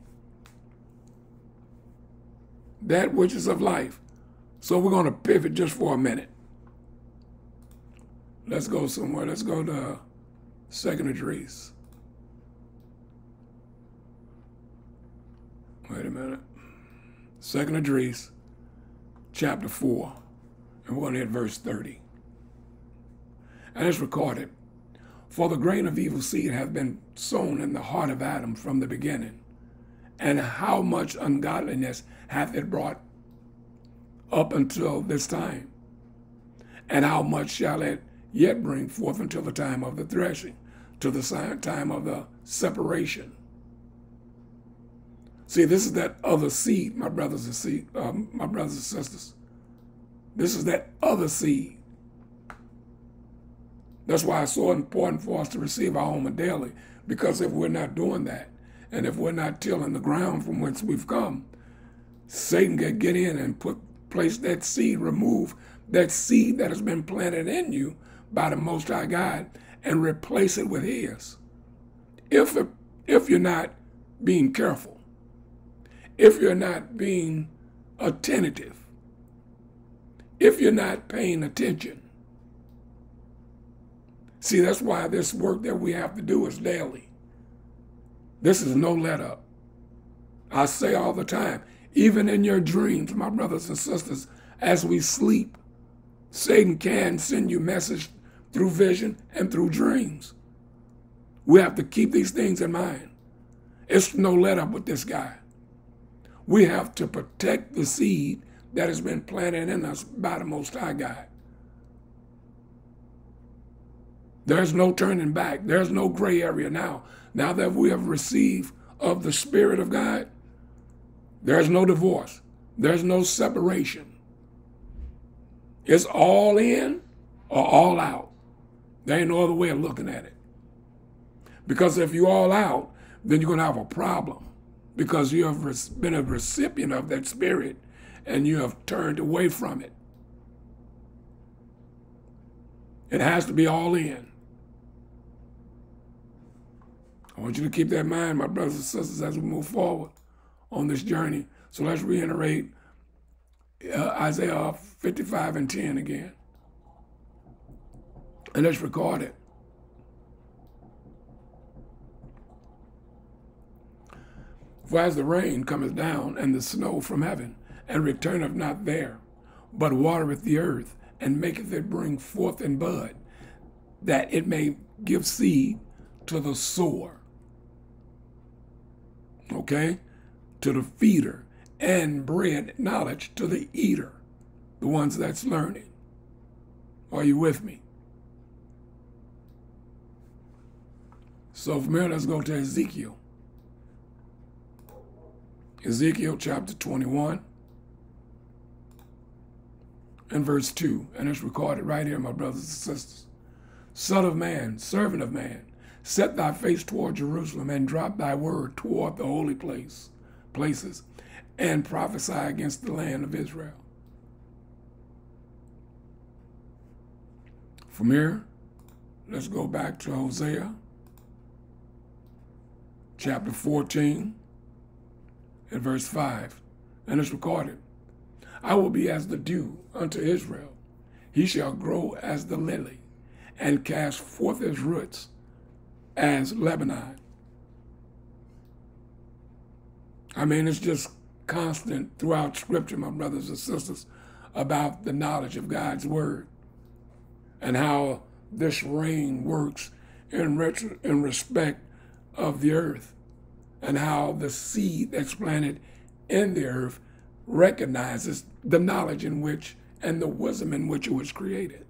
that which is of life. So we're going to pivot just for a minute. Let's go somewhere. Let's go to Second Esdras. Wait a minute. Second Esdras, chapter 4. And we're going to hit verse 30. And it's recorded. For the grain of evil seed hath been sown in the heart of Adam from the beginning and how much ungodliness hath it brought up until this time? And how much shall it yet bring forth until the time of the threshing, to the time of the separation? See, this is that other seed, my brothers and seed, um, my brothers and sisters. This is that other seed. That's why it's so important for us to receive our home daily, because if we're not doing that, and if we're not tilling the ground from whence we've come, Satan can get in and put place that seed, remove that seed that has been planted in you by the Most High God and replace it with His. If, if you're not being careful, if you're not being attentive, if you're not paying attention. See, that's why this work that we have to do is daily. This is no let up. I say all the time, even in your dreams, my brothers and sisters, as we sleep, Satan can send you message through vision and through dreams. We have to keep these things in mind. It's no let up with this guy. We have to protect the seed that has been planted in us by the Most High God. There's no turning back. There's no gray area now. Now that we have received of the Spirit of God, there's no divorce. There's no separation. It's all in or all out. There ain't no other way of looking at it. Because if you're all out, then you're going to have a problem because you have been a recipient of that spirit and you have turned away from it. It has to be all in. I want you to keep that in mind, my brothers and sisters, as we move forward on this journey. So let's reiterate uh, Isaiah 55 and 10 again. And let's record it. For as the rain cometh down and the snow from heaven, and returneth not there, but watereth the earth, and maketh it bring forth in bud, that it may give seed to the sower. Okay? To the feeder, and bread knowledge to the eater, the ones that's learning. Are you with me? So from here, let's go to Ezekiel. Ezekiel chapter 21 and verse 2. And it's recorded right here, my brothers and sisters. Son of man, servant of man, set thy face toward Jerusalem and drop thy word toward the holy place, places, and prophesy against the land of Israel. From here, let's go back to Hosea chapter 14 in verse 5, and it's recorded I will be as the dew unto Israel. He shall grow as the lily, and cast forth his roots as Lebanon. I mean, it's just constant throughout Scripture, my brothers and sisters, about the knowledge of God's Word and how this rain works in, in respect of the earth and how the seed that's planted in the earth recognizes the knowledge in which and the wisdom in which it was created.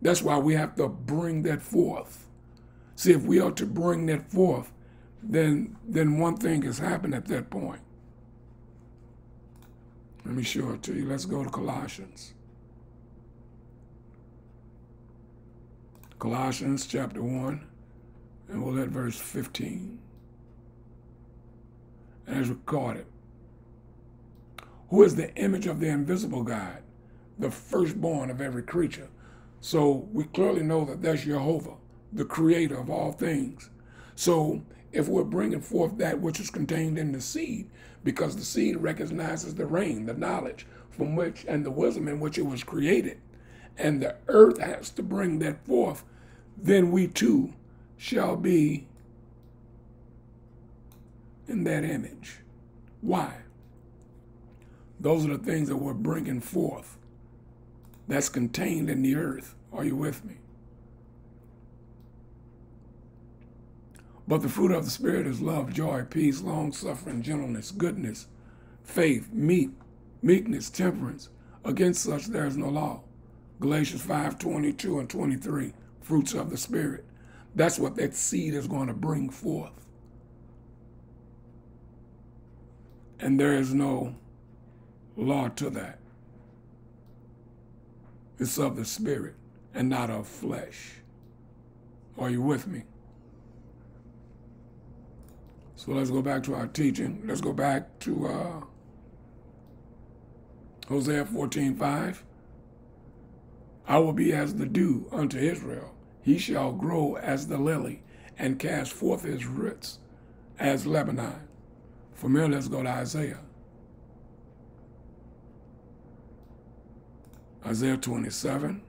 That's why we have to bring that forth. See, if we are to bring that forth, then then one thing has happened at that point. Let me show it to you. Let's go to Colossians. Colossians chapter 1 and we'll at verse 15. And it's recorded. Who is the image of the invisible God, the firstborn of every creature? So we clearly know that that's Jehovah, the creator of all things. So if we're bringing forth that which is contained in the seed, because the seed recognizes the rain, the knowledge from which and the wisdom in which it was created, and the earth has to bring that forth, then we too shall be in that image. Why? Those are the things that we're bringing forth that's contained in the earth. Are you with me? But the fruit of the Spirit is love, joy, peace, long suffering, gentleness, goodness, faith, meek, meekness, temperance. Against such there is no law. Galatians 5 22 and 23, fruits of the Spirit. That's what that seed is going to bring forth. And there is no law to that. It's of the spirit and not of flesh. Are you with me? So let's go back to our teaching. Let's go back to uh, Hosea 14 5. I will be as the dew unto Israel he shall grow as the lily and cast forth his roots as Lebanon. From here, let's go to Isaiah. Isaiah 27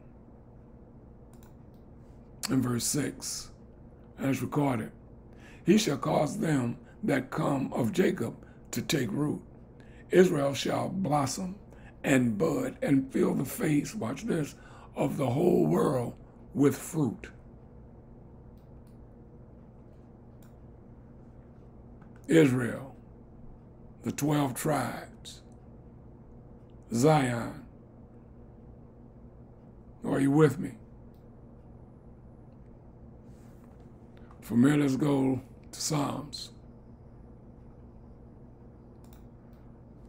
and verse 6. And it's recorded He shall cause them that come of Jacob to take root. Israel shall blossom and bud and fill the face, watch this, of the whole world with fruit. Israel, the 12 tribes, Zion. Are you with me? From here, let's go to Psalms.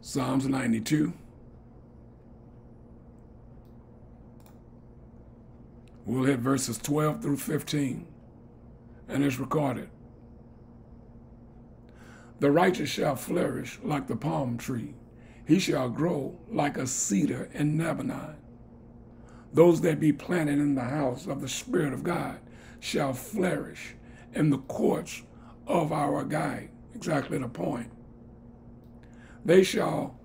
Psalms 92. We'll hit verses 12 through 15, and it's recorded. The righteous shall flourish like the palm tree. He shall grow like a cedar in Lebanon. Those that be planted in the house of the Spirit of God shall flourish in the courts of our guide. Exactly the point. They shall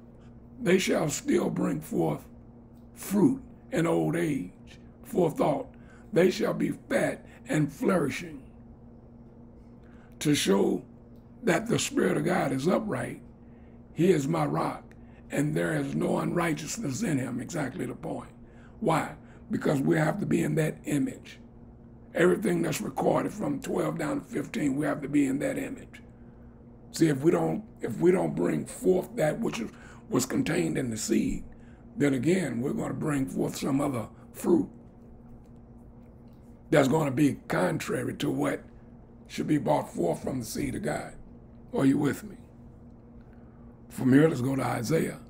they shall still bring forth fruit in old age, forethought. They shall be fat and flourishing. To show that the Spirit of God is upright, He is my rock, and there is no unrighteousness in Him. Exactly the point. Why? Because we have to be in that image. Everything that's recorded from 12 down to 15, we have to be in that image. See, if we don't if we don't bring forth that which was contained in the seed, then again we're going to bring forth some other fruit that's going to be contrary to what should be brought forth from the seed of God. Are you with me? From here, let's go to Isaiah.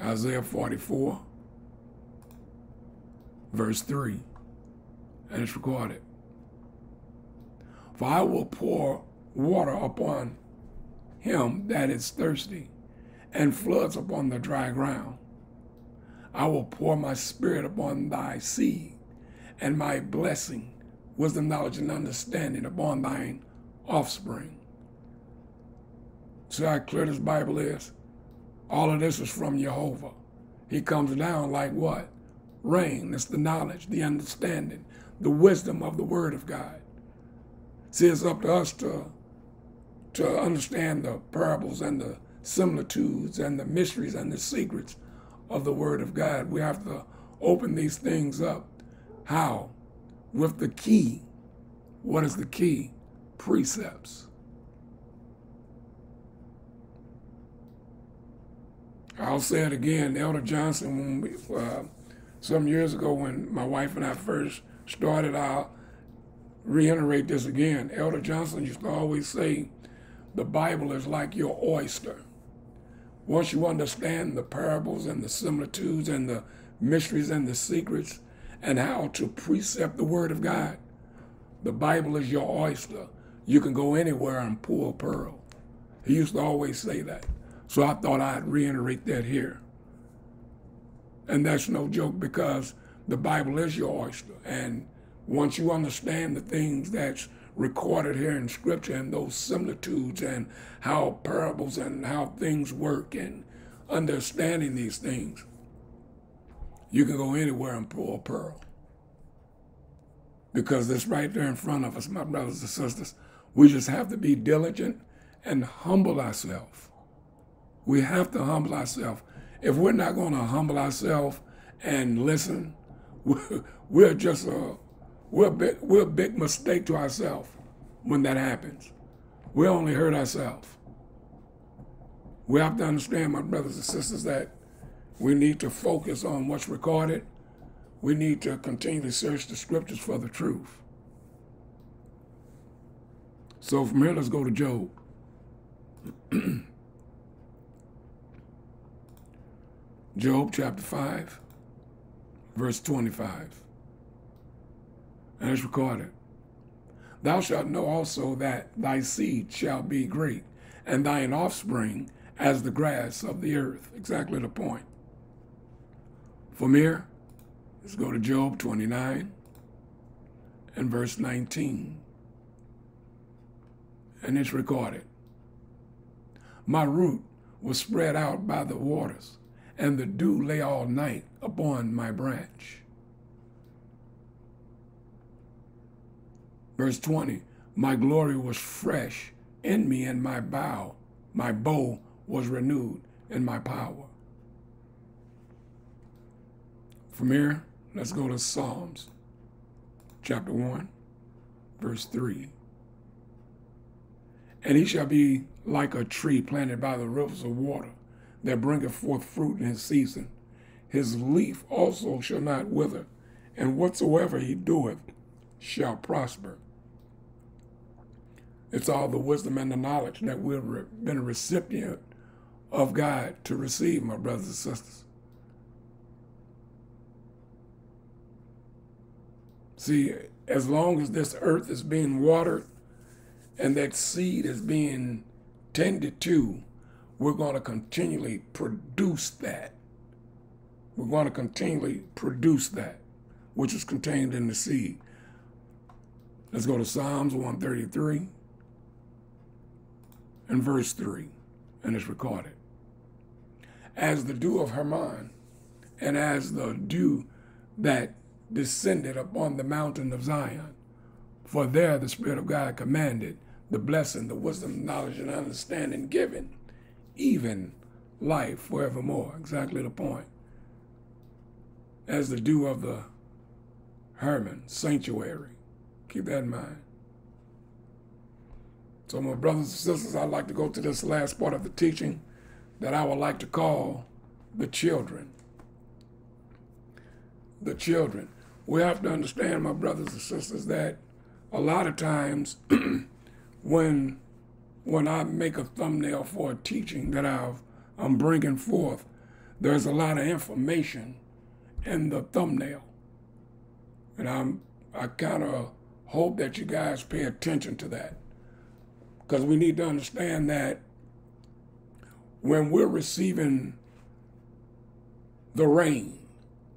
Isaiah 44 verse 3. And it's recorded. For I will pour water upon him that is thirsty, and floods upon the dry ground. I will pour my spirit upon thy seed, and my blessing, wisdom, knowledge, and understanding upon thine offspring. See how clear this Bible is? All of this is from Jehovah. He comes down like what? rain. It's the knowledge, the understanding, the wisdom of the Word of God. See, it's up to us to, to understand the parables and the similitudes and the mysteries and the secrets of the Word of God. We have to open these things up. How? With the key. What is the key? Precepts. I'll say it again. Elder Johnson, we, uh, some years ago when my wife and I first started, I'll reiterate this again. Elder Johnson used to always say, the Bible is like your oyster. Once you understand the parables and the similitudes and the mysteries and the secrets and how to precept the Word of God, the Bible is your oyster. You can go anywhere and pull a pearl. He used to always say that. So I thought I'd reiterate that here. And that's no joke because the Bible is your oyster. And once you understand the things that's recorded here in Scripture and those similitudes and how parables and how things work and understanding these things, you can go anywhere and pull a pearl. Because it's right there in front of us, my brothers and sisters. We just have to be diligent and humble ourselves. We have to humble ourselves if we're not going to humble ourselves and listen, we're, just a we're a, big, we're a big mistake to ourselves when that happens. We only hurt ourselves. We have to understand, my brothers and sisters, that we need to focus on what's recorded. We need to continually search the scriptures for the truth. So from here, let's go to Job. Job chapter 5, verse 25. And it's recorded. Thou shalt know also that thy seed shall be great, and thine offspring as the grass of the earth. Exactly the point. From here, let's go to Job 29 and verse 19. And it's recorded. My root was spread out by the waters and the dew lay all night upon my branch. Verse 20, my glory was fresh in me and my bow, my bow was renewed in my power. From here, let's go to Psalms chapter 1, verse 3. And he shall be like a tree planted by the rivers of water that bringeth forth fruit in his season. His leaf also shall not wither, and whatsoever he doeth shall prosper. It's all the wisdom and the knowledge that we've been a recipient of God to receive, my brothers and sisters. See, as long as this earth is being watered and that seed is being tended to, we're going to continually produce that. We're going to continually produce that. which is contained in the seed. Let's go to Psalms 133 and verse 3, and it's recorded. As the dew of Hermon, and as the dew that descended upon the mountain of Zion, for there the Spirit of God commanded the blessing, the wisdom, knowledge, and understanding given, even life forevermore. Exactly the point. As the dew of the Hermon sanctuary. Keep that in mind. So, my brothers and sisters, I'd like to go to this last part of the teaching that I would like to call the children. The children. We have to understand, my brothers and sisters, that a lot of times when when I make a thumbnail for a teaching that I've, I'm bringing forth, there's a lot of information in the thumbnail. And I'm I kind of hope that you guys pay attention to that. Because we need to understand that when we're receiving the rain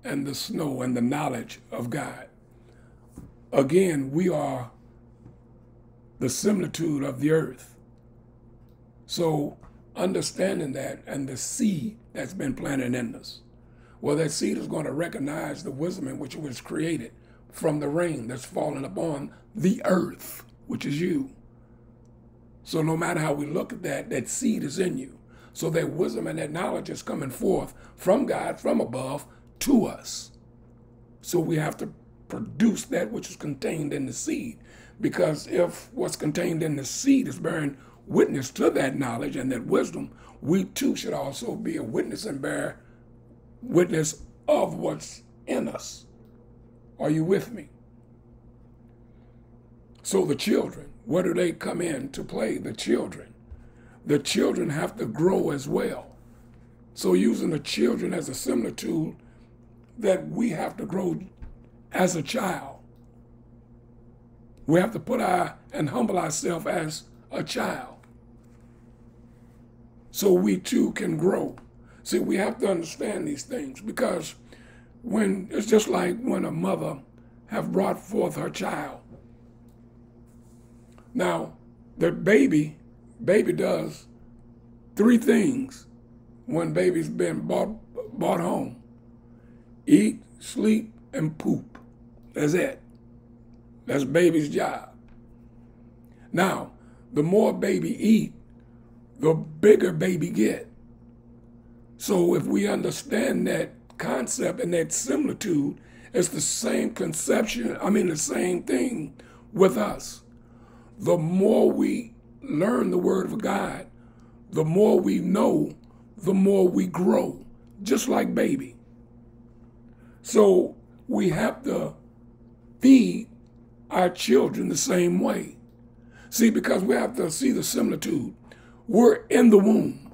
and the snow and the knowledge of God, again, we are the similitude of the earth. So, understanding that and the seed that's been planted in us, well, that seed is going to recognize the wisdom in which it was created from the rain that's fallen upon the earth, which is you. So, no matter how we look at that, that seed is in you. So, that wisdom and that knowledge is coming forth from God, from above, to us. So, we have to produce that which is contained in the seed. Because if what's contained in the seed is bearing witness to that knowledge and that wisdom, we too should also be a witness and bear witness of what's in us. Are you with me? So the children, where do they come in to play? The children. The children have to grow as well. So using the children as a similitude that we have to grow as a child. We have to put our and humble ourselves as a child. So we too can grow. See, we have to understand these things because when it's just like when a mother have brought forth her child. Now, the baby, baby does three things when baby's been bought bought home. Eat, sleep, and poop. That's it. That's baby's job. Now, the more baby eat, the bigger baby get. So if we understand that concept and that similitude, it's the same conception, I mean the same thing with us. The more we learn the word of God, the more we know, the more we grow, just like baby. So we have to feed our children the same way. See, because we have to see the similitude. We're in the womb.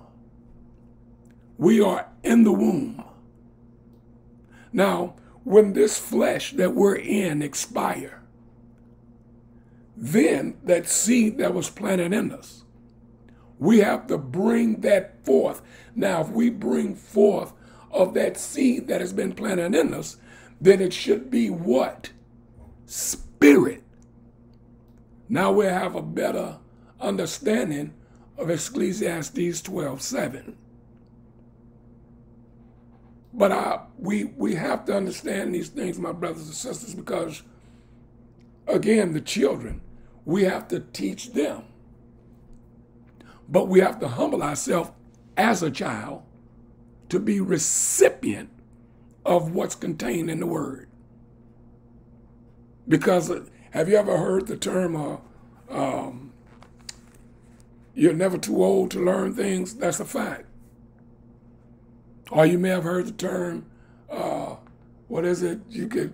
We are in the womb. Now, when this flesh that we're in expire, then that seed that was planted in us, we have to bring that forth. Now, if we bring forth of that seed that has been planted in us, then it should be what? Spirit. Now we have a better understanding of Ecclesiastes 12 7. But I, we, we have to understand these things, my brothers and sisters, because again, the children, we have to teach them. But we have to humble ourselves as a child to be recipient of what's contained in the word. Because uh, have you ever heard the term, uh, um, you're never too old to learn things? That's a fact. Or you may have heard the term, uh, what is it? You could,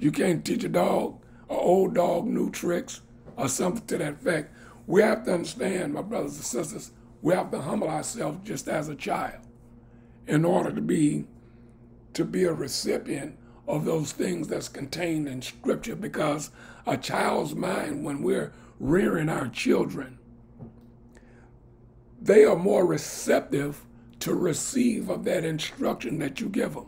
you can't teach a dog, an old dog, new tricks, or something to that effect. We have to understand, my brothers and sisters, we have to humble ourselves just as a child in order to be to be a recipient of those things that's contained in scripture because a child's mind when we're rearing our children they are more receptive to receive of that instruction that you give them.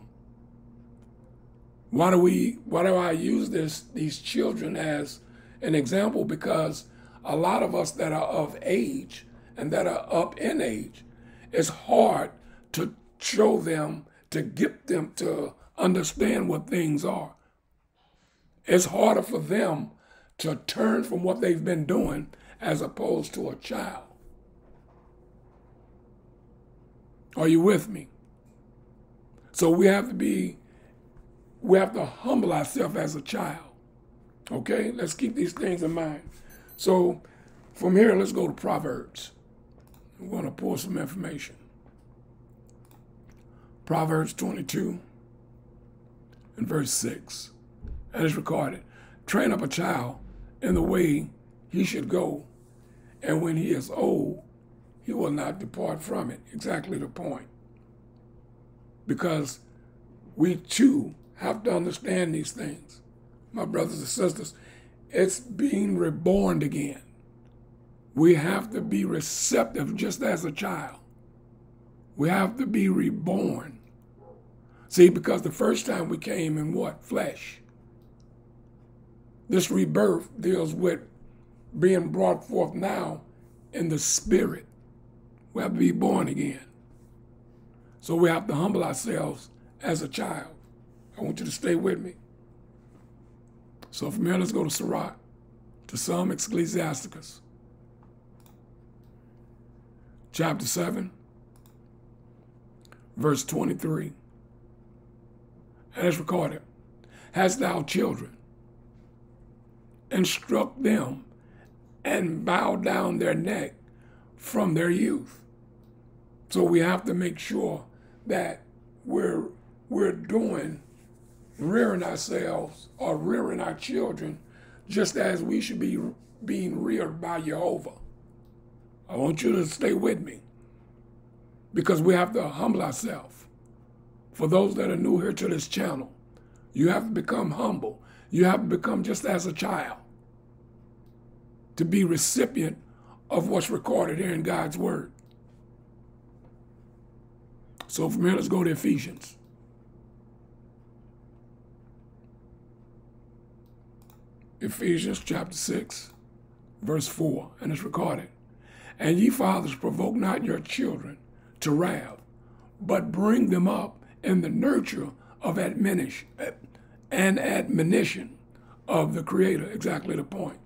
Why do we why do I use this these children as an example? Because a lot of us that are of age and that are up in age, it's hard to show them, to get them to understand what things are. It's harder for them to turn from what they've been doing as opposed to a child. Are you with me? So we have to be, we have to humble ourselves as a child. Okay, let's keep these things in mind. So from here, let's go to Proverbs. I'm going to pull some information. Proverbs 22 and verse 6. And it's recorded Train up a child in the way he should go, and when he is old, he will not depart from it. Exactly the point. Because we too have to understand these things, my brothers and sisters. It's being reborn again. We have to be receptive just as a child. We have to be reborn. See, because the first time we came in what? Flesh. This rebirth deals with being brought forth now in the spirit. We have to be born again. So we have to humble ourselves as a child. I want you to stay with me. So from here, let's go to Sirach, to some Ecclesiasticus, chapter 7, verse 23. And it's recorded, Hast thou children? Instruct them and bow down their neck from their youth. So we have to make sure that we're we're doing rearing ourselves or rearing our children just as we should be being reared by Jehovah. I want you to stay with me because we have to humble ourselves. For those that are new here to this channel, you have to become humble. You have to become just as a child to be recipient of what's recorded here in God's Word. So from here, let's go to Ephesians. Ephesians chapter 6, verse 4, and it's recorded. And ye fathers, provoke not your children to wrath, but bring them up in the nurture of admonition and admonition of the Creator. Exactly the point.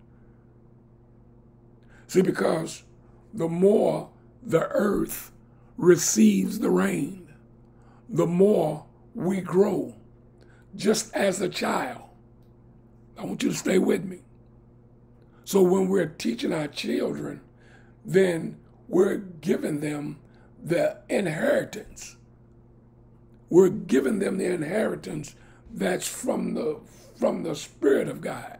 See, because the more the earth receives the rain, the more we grow, just as a child. I want you to stay with me. So when we're teaching our children, then we're giving them the inheritance. We're giving them the inheritance that's from the from the Spirit of God.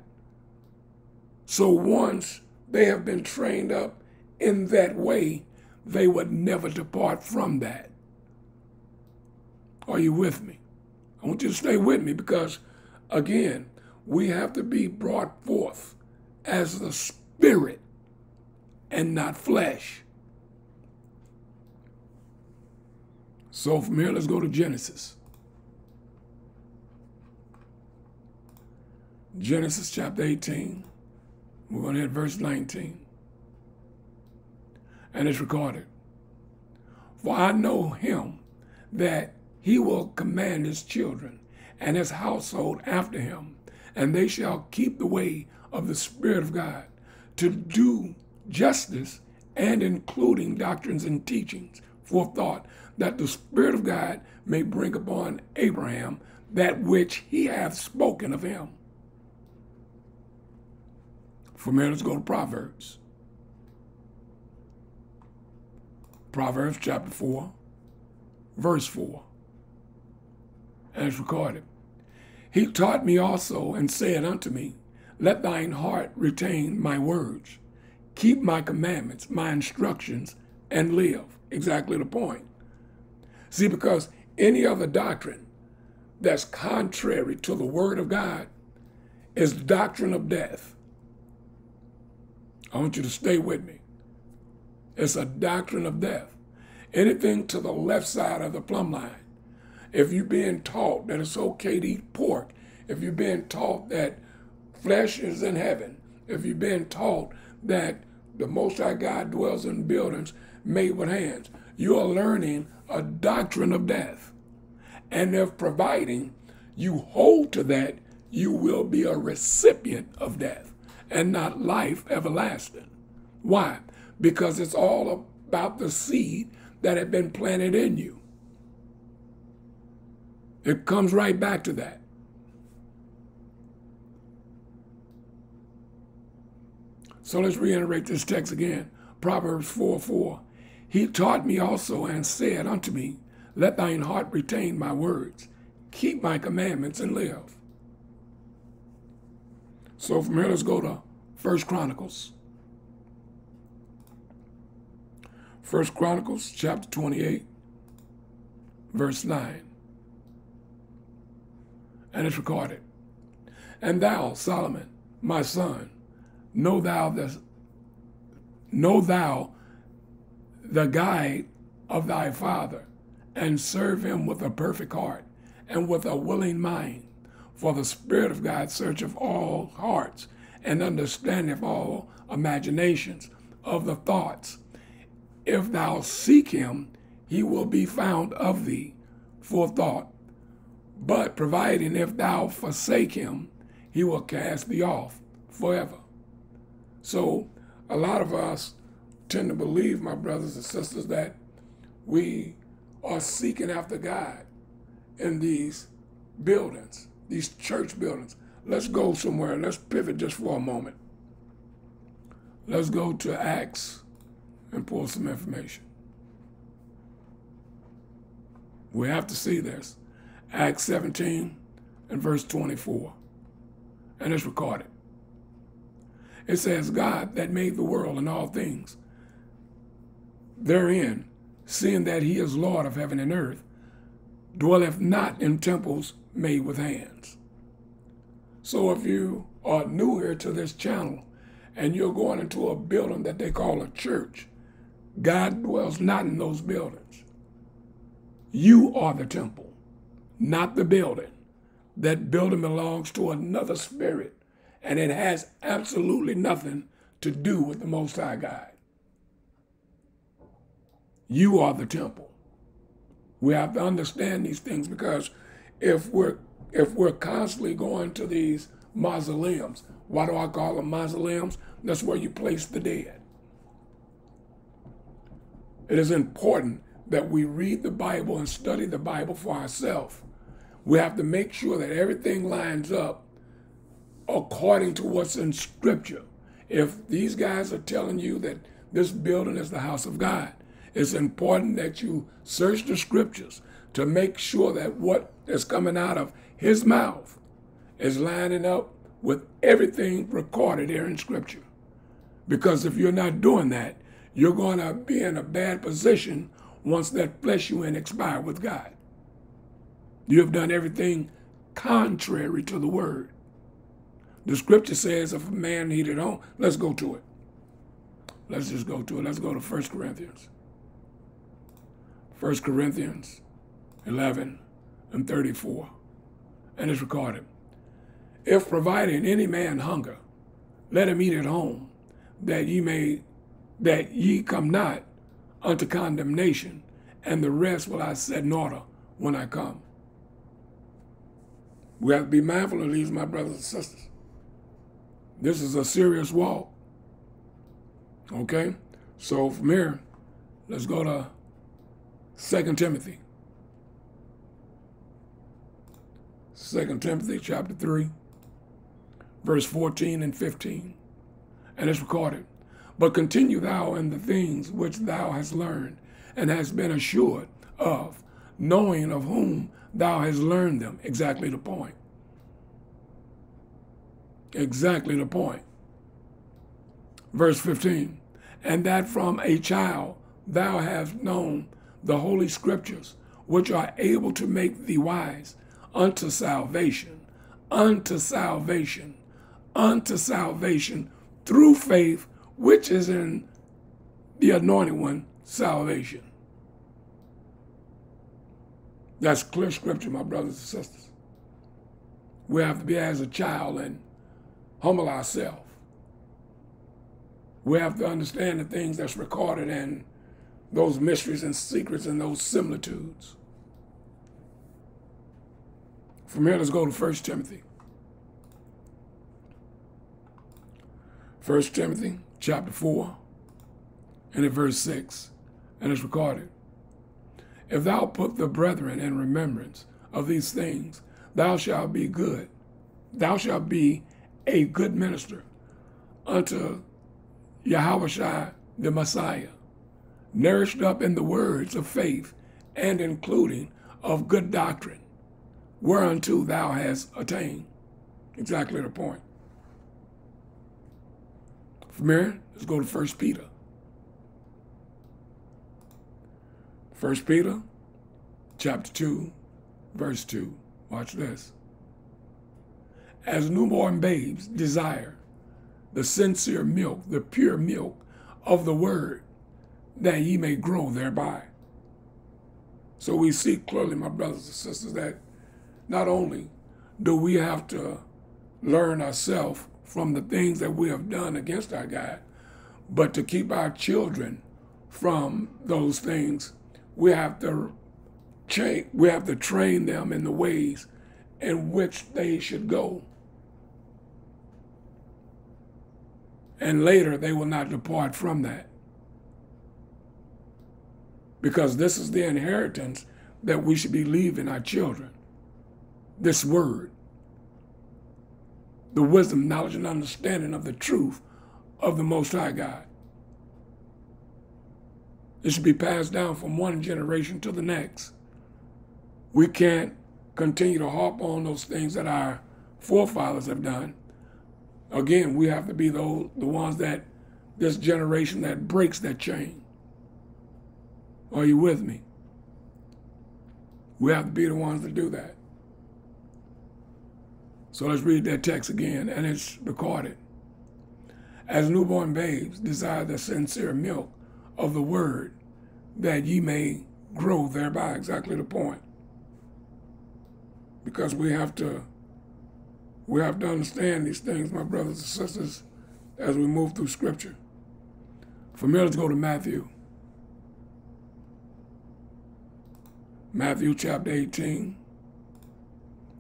So once they have been trained up in that way, they would never depart from that. Are you with me? I want you to stay with me because, again, we have to be brought forth as the Spirit and not flesh. So from here, let's go to Genesis. Genesis chapter 18. We're going to hit verse 19. And it's recorded. For I know him that he will command his children and his household after him, and they shall keep the way of the Spirit of God to do justice and including doctrines and teachings, forethought, that the Spirit of God may bring upon Abraham that which he hath spoken of him. From here, let's go to Proverbs. Proverbs chapter 4, verse 4. And it's recorded. He taught me also and said unto me, Let thine heart retain my words, keep my commandments, my instructions, and live. Exactly the point. See, because any other doctrine that's contrary to the word of God is doctrine of death. I want you to stay with me. It's a doctrine of death. Anything to the left side of the plumb line if you're being taught that it's okay to eat pork, if you're being taught that flesh is in heaven, if you're being taught that the Most High God dwells in buildings made with hands, you are learning a doctrine of death. And if providing you hold to that, you will be a recipient of death and not life everlasting. Why? Because it's all about the seed that had been planted in you. It comes right back to that. So let's reiterate this text again. Proverbs 4 4. He taught me also and said unto me, Let thine heart retain my words, keep my commandments and live. So from here, let's go to First Chronicles. First Chronicles chapter 28, verse 9. And it's recorded. And thou, Solomon, my son, know thou the know thou the guide of thy father, and serve him with a perfect heart and with a willing mind. For the Spirit of God searcheth all hearts and understandeth all imaginations of the thoughts. If thou seek him, he will be found of thee for thought. But providing if thou forsake him, he will cast thee off forever. So a lot of us tend to believe, my brothers and sisters, that we are seeking after God in these buildings, these church buildings. Let's go somewhere. Let's pivot just for a moment. Let's go to Acts and pull some information. We have to see this. Acts 17 and verse 24. And it's recorded. It says, God that made the world and all things therein, seeing that he is Lord of heaven and earth, dwelleth not in temples made with hands. So if you are new here to this channel and you're going into a building that they call a church, God dwells not in those buildings. You are the temple, not the building. That building belongs to another spirit and it has absolutely nothing to do with the Most High God. You are the temple. We have to understand these things because if we're if we're constantly going to these mausoleums, why do I call them mausoleums? That's where you place the dead. It is important that we read the Bible and study the Bible for ourselves. We have to make sure that everything lines up according to what's in Scripture. If these guys are telling you that this building is the house of God, it's important that you search the Scriptures to make sure that what is coming out of His mouth is lining up with everything recorded here in Scripture. Because if you're not doing that, you're going to be in a bad position once that flesh you in expire with God. You have done everything contrary to the word. The scripture says if a man needed home, let's go to it. Let's just go to it. Let's go to 1 Corinthians. 1 Corinthians 11 and 34. And it's recorded. If providing any man hunger, let him eat at home, that ye may that ye come not unto condemnation, and the rest will I set in order when I come. We have to be mindful of these, my brothers and sisters. This is a serious walk. Okay? So from here, let's go to 2 Timothy. 2 Timothy chapter 3, verse 14 and 15. And it's recorded. But continue thou in the things which thou hast learned and hast been assured of, knowing of whom thou hast learned them. Exactly the point. Exactly the point. Verse 15. And that from a child thou hast known the holy scriptures, which are able to make thee wise unto salvation, unto salvation, unto salvation through faith, which is in the anointed one, salvation. That's clear scripture, my brothers and sisters. We have to be as a child and humble ourselves. We have to understand the things that's recorded and those mysteries and secrets and those similitudes. From here, let's go to 1 Timothy. 1 Timothy chapter 4 and at verse 6, and it's recorded. If thou put the brethren in remembrance of these things, thou shalt be good. Thou shalt be a good minister unto Yahweh the Messiah, nourished up in the words of faith and including of good doctrine, whereunto thou hast attained. Exactly the point. From here, let's go to 1 Peter. 1 Peter chapter 2, verse 2. Watch this. As newborn babes desire the sincere milk, the pure milk of the word, that ye may grow thereby. So we see clearly, my brothers and sisters, that not only do we have to learn ourselves from the things that we have done against our God, but to keep our children from those things, we have to train, we have to train them in the ways in which they should go. And later they will not depart from that. Because this is the inheritance that we should be leaving our children. This word. The wisdom, knowledge, and understanding of the truth of the Most High God. It should be passed down from one generation to the next. We can't continue to harp on those things that our forefathers have done. Again, we have to be the, the ones that, this generation that breaks that chain. Are you with me? We have to be the ones that do that. So let's read that text again, and it's recorded. As newborn babes desire the sincere milk of the word, that ye may grow thereby. Exactly the point because we have to we have to understand these things, my brothers and sisters, as we move through Scripture. For me, let's go to Matthew. Matthew chapter 18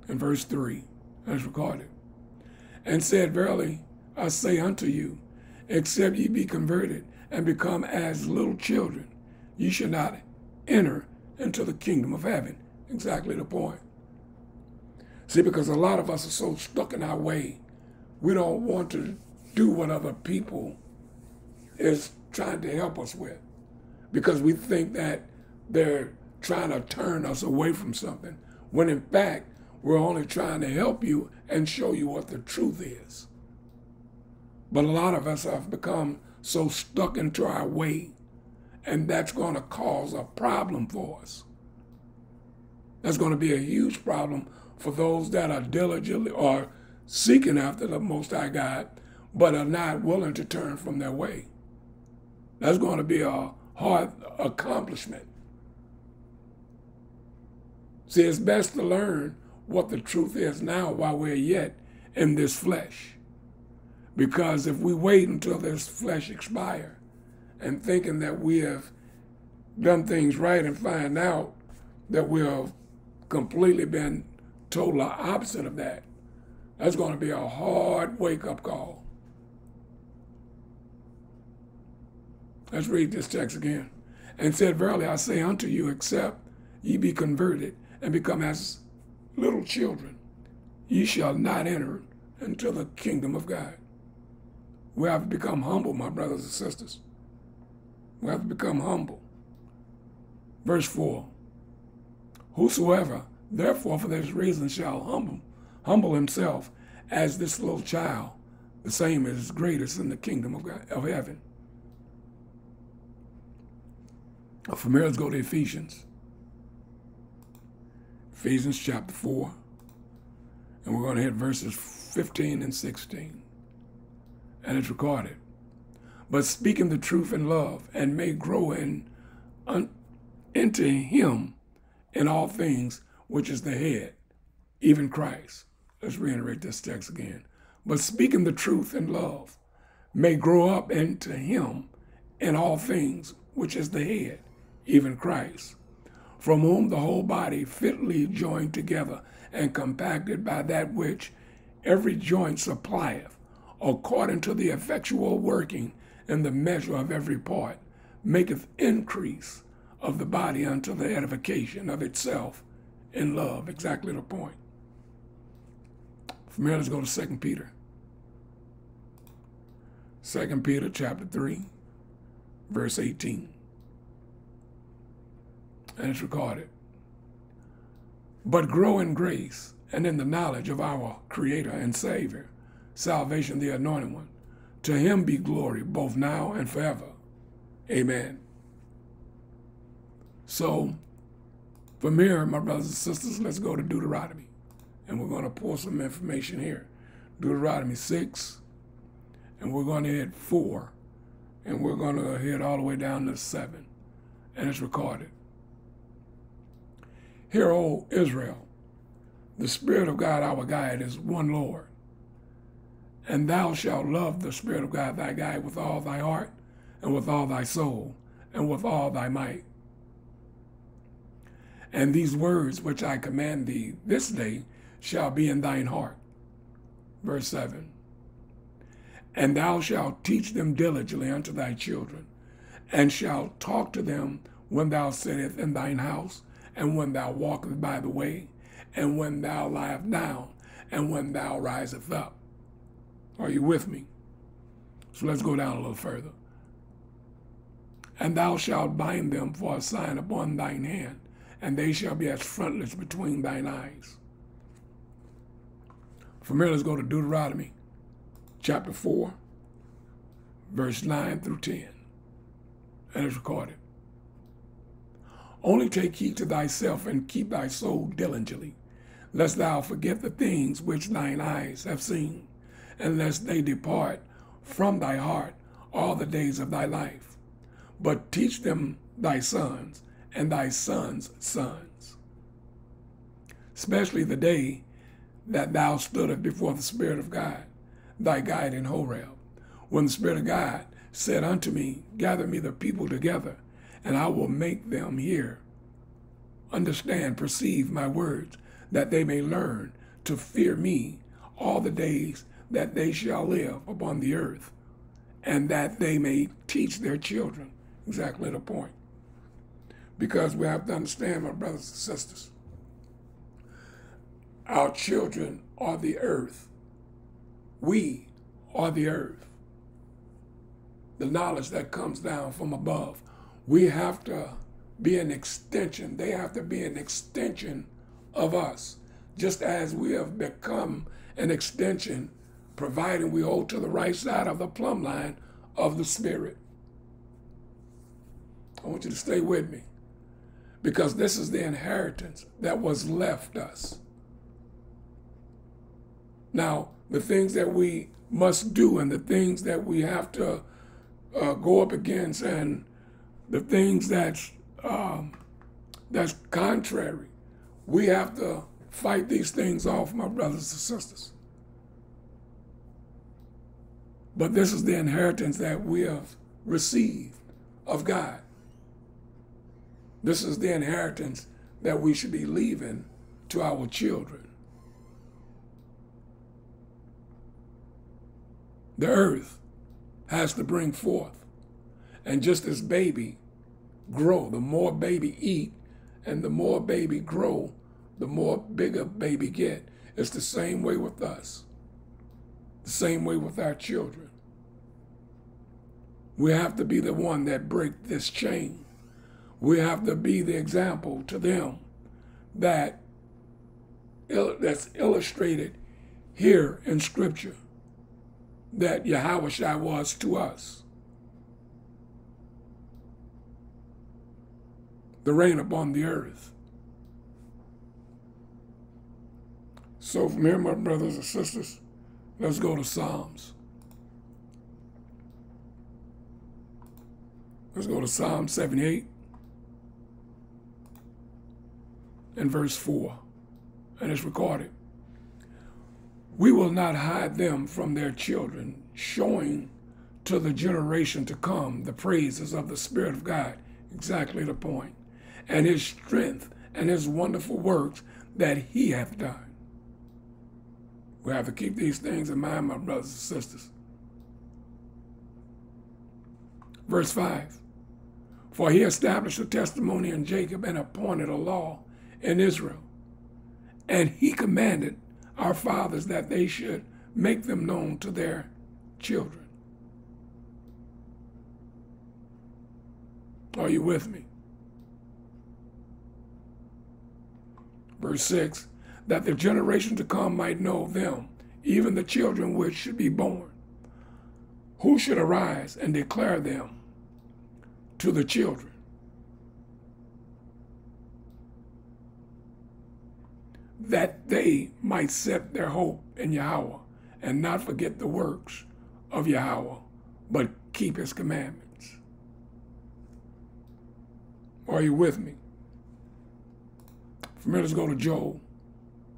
and verse 3, as recorded. And said, Verily, I say unto you, except ye be converted and become as little children, ye shall not enter into the kingdom of heaven. Exactly the point. See, because a lot of us are so stuck in our way, we don't want to do what other people is trying to help us with because we think that they're trying to turn us away from something, when in fact, we're only trying to help you and show you what the truth is. But a lot of us have become so stuck into our way, and that's going to cause a problem for us. That's going to be a huge problem for those that are diligently or seeking after the Most High God, but are not willing to turn from their way. That's going to be a hard accomplishment. See, it's best to learn what the truth is now while we're yet in this flesh. Because if we wait until this flesh expire and thinking that we have done things right and find out that we have completely been total opposite of that. That's going to be a hard wake up call. Let's read this text again. And said, Verily I say unto you, except ye be converted and become as little children, ye shall not enter into the kingdom of God. We have to become humble, my brothers and sisters. We have to become humble. Verse 4 Whosoever Therefore, for this reason shall humble, humble himself as this little child, the same is greatest in the kingdom of, God, of heaven. From here, let's go to Ephesians. Ephesians chapter 4. And we're going to hit verses 15 and 16. And it's recorded. But speaking the truth in love, and may grow in un, into him in all things, which is the head, even Christ. Let's reiterate this text again. But speaking the truth in love may grow up into him in all things, which is the head, even Christ, from whom the whole body fitly joined together and compacted by that which every joint supplieth, according to the effectual working in the measure of every part, maketh increase of the body unto the edification of itself in love. Exactly the point. From here, let's go to 2 Peter. 2 Peter chapter 3, verse 18. And it's recorded. But grow in grace and in the knowledge of our Creator and Savior, salvation, the Anointed One. To him be glory both now and forever. Amen. So, from here, my brothers and sisters, let's go to Deuteronomy. And we're going to pull some information here. Deuteronomy 6, and we're going to hit 4, and we're going to hit all the way down to 7. And it's recorded. Hear, O Israel, the Spirit of God our guide is one Lord. And thou shalt love the Spirit of God thy God with all thy heart, and with all thy soul, and with all thy might. And these words which I command thee this day shall be in thine heart. Verse 7. And thou shalt teach them diligently unto thy children, and shalt talk to them when thou sittest in thine house, and when thou walkest by the way, and when thou liest down, and when thou risest up. Are you with me? So let's go down a little further. And thou shalt bind them for a sign upon thine hand, and they shall be as frontlets between thine eyes. From here, let's go to Deuteronomy chapter 4, verse 9 through 10. And it's recorded. Only take heed to thyself and keep thy soul diligently, lest thou forget the things which thine eyes have seen, and lest they depart from thy heart all the days of thy life. But teach them thy sons and thy sons' sons. Especially the day that thou stoodest before the Spirit of God, thy guide in Horeb, when the Spirit of God said unto me, Gather me the people together, and I will make them hear, understand, perceive my words, that they may learn to fear me all the days that they shall live upon the earth, and that they may teach their children. Exactly the point because we have to understand, my brothers and sisters, our children are the earth. We are the earth. The knowledge that comes down from above. We have to be an extension. They have to be an extension of us, just as we have become an extension, providing we hold to the right side of the plumb line of the Spirit. I want you to stay with me because this is the inheritance that was left us. Now, the things that we must do and the things that we have to uh, go up against and the things that's um, that's contrary, we have to fight these things off, my brothers and sisters. But this is the inheritance that we have received of God. This is the inheritance that we should be leaving to our children. The earth has to bring forth. And just as baby grow, the more baby eat and the more baby grow, the more bigger baby get. It's the same way with us. The same way with our children. We have to be the one that break this chain we have to be the example to them that that's illustrated here in Scripture that Yahweh was to us. The rain upon the earth. So from here, my brothers and sisters, let's go to Psalms. Let's go to Psalm 78. and verse 4, and it's recorded. We will not hide them from their children, showing to the generation to come the praises of the Spirit of God. Exactly the point. And his strength and his wonderful works that he hath done. We have to keep these things in mind, my brothers and sisters. Verse 5 For he established a testimony in Jacob and appointed a law in Israel. And he commanded our fathers that they should make them known to their children. Are you with me? Verse 6 that the generation to come might know them, even the children which should be born. Who should arise and declare them to the children? That they might set their hope in Yahweh and not forget the works of Yahweh, but keep his commandments. Are you with me? From here, let's go to Joel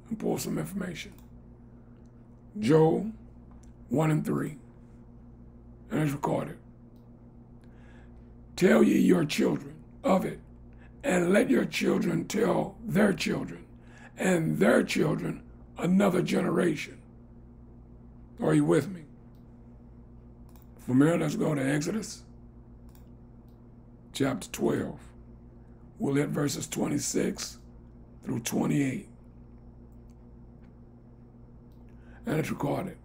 and pull some information. Joel 1 and 3. And it's recorded. Tell ye your children of it, and let your children tell their children, and their children another generation. Are you with me? From here, let's go to Exodus chapter 12. We'll hit verses 26 through 28. And it's recorded.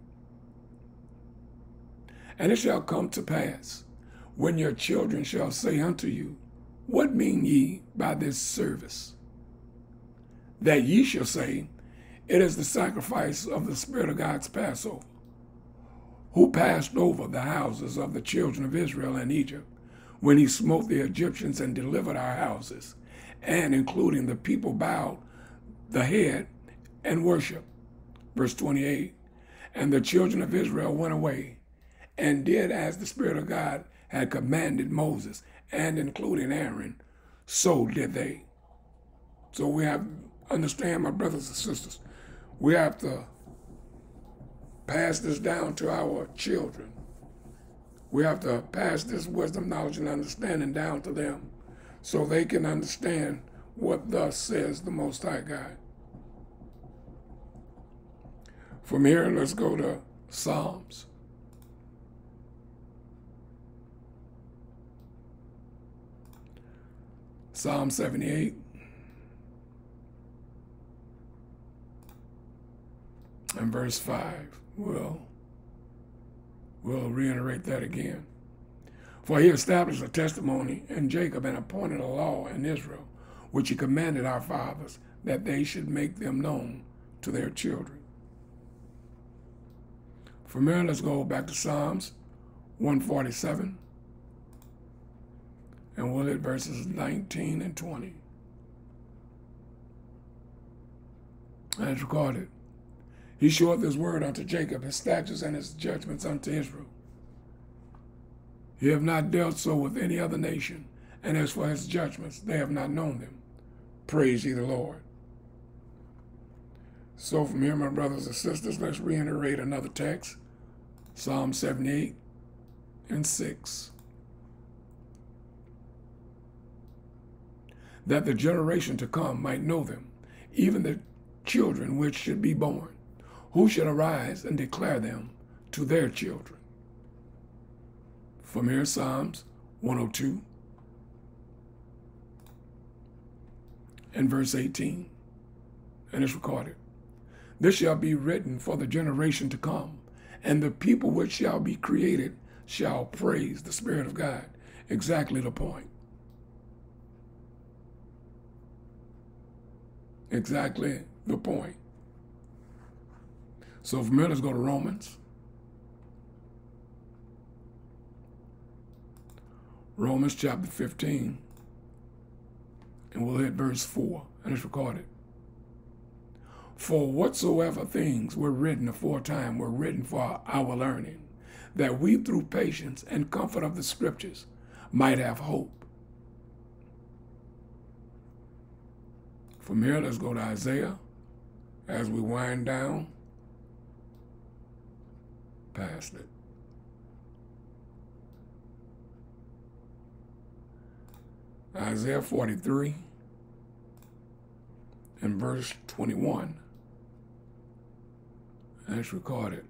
And it shall come to pass, when your children shall say unto you, What mean ye by this service? That ye shall say, It is the sacrifice of the Spirit of God's Passover, who passed over the houses of the children of Israel in Egypt, when he smote the Egyptians and delivered our houses and including the people bowed the head and worship. Verse 28 And the children of Israel went away and did as the Spirit of God had commanded Moses, and including Aaron, so did they. So we have understand, my brothers and sisters, we have to pass this down to our children. We have to pass this wisdom, knowledge, and understanding down to them so they can understand what thus says the Most High God. From here, let's go to Psalms. Psalm 78. And verse 5. We'll, we'll reiterate that again. For he established a testimony in Jacob and appointed a law in Israel, which he commanded our fathers, that they should make them known to their children. From here, let's go back to Psalms 147, and we'll hit verses 19 and 20. And it's recorded. He showed this word unto Jacob, his statutes and his judgments unto Israel. He have not dealt so with any other nation, and as for his judgments, they have not known them. Praise ye the Lord. So from here, my brothers and sisters, let's reiterate another text. Psalm 78 and 6. That the generation to come might know them, even the children which should be born, who should arise and declare them to their children from here, Psalms 102 and verse 18. And it's recorded. This shall be written for the generation to come, and the people which shall be created shall praise the Spirit of God. Exactly the point. Exactly the point. So from here, let's go to Romans Romans chapter 15, and we'll hit verse 4, and it's recorded. For whatsoever things were written aforetime were written for our learning, that we through patience and comfort of the scriptures might have hope. From here, let's go to Isaiah as we wind down past it. Isaiah 43 and verse 21. That's recorded.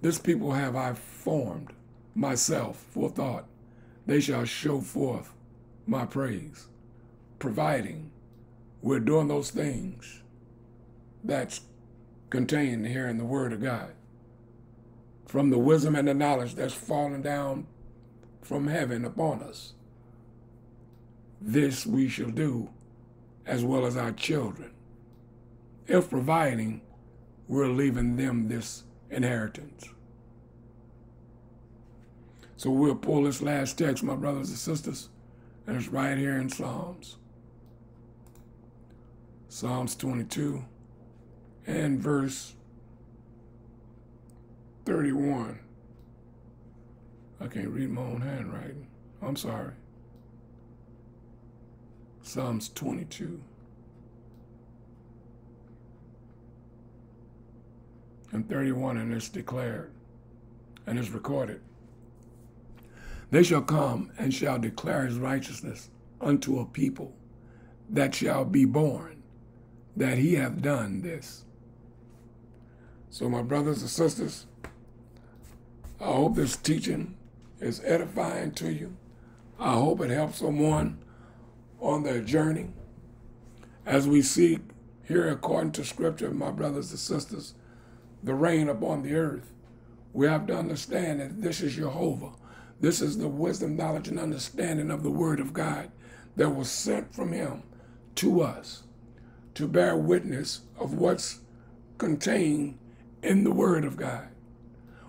This people have I formed myself for thought. They shall show forth my praise, providing we're doing those things that's contained here in the Word of God. From the wisdom and the knowledge that's fallen down from heaven upon us. This we shall do as well as our children. If providing, we're leaving them this inheritance. So we'll pull this last text, my brothers and sisters, and it's right here in Psalms. Psalms 22 and verse 31. I can't read my own handwriting. I'm sorry. Psalms 22. And 31, and it's declared, and it's recorded. They shall come and shall declare his righteousness unto a people that shall be born, that he hath done this. So, my brothers and sisters, I hope this teaching is edifying to you. I hope it helps someone on their journey. As we seek here, according to Scripture, my brothers and sisters, the rain upon the earth, we have to understand that this is Jehovah. This is the wisdom, knowledge, and understanding of the Word of God that was sent from Him to us to bear witness of what's contained in the Word of God.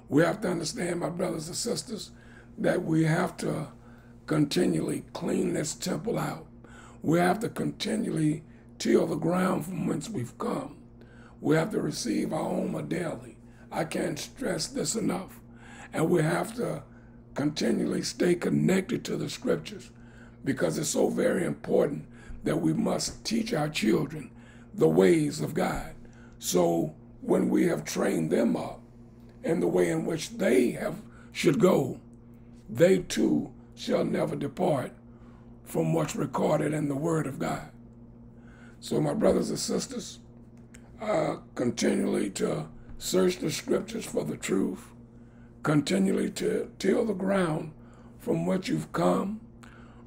We have to understand, my brothers and sisters, that we have to continually clean this temple out. We have to continually till the ground from whence we've come. We have to receive our own daily. I can't stress this enough. And we have to continually stay connected to the scriptures because it's so very important that we must teach our children the ways of God. So when we have trained them up in the way in which they have should go, they too shall never depart from what's recorded in the Word of God. So, my brothers and sisters, uh, continually to search the scriptures for the truth, continually to till the ground from which you've come,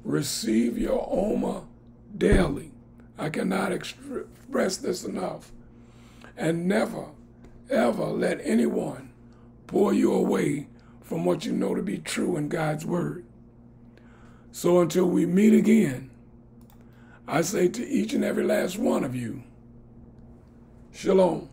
receive your omer daily. I cannot express this enough. And never, ever let anyone pull you away from what you know to be true in God's Word. So until we meet again, I say to each and every last one of you, Shalom.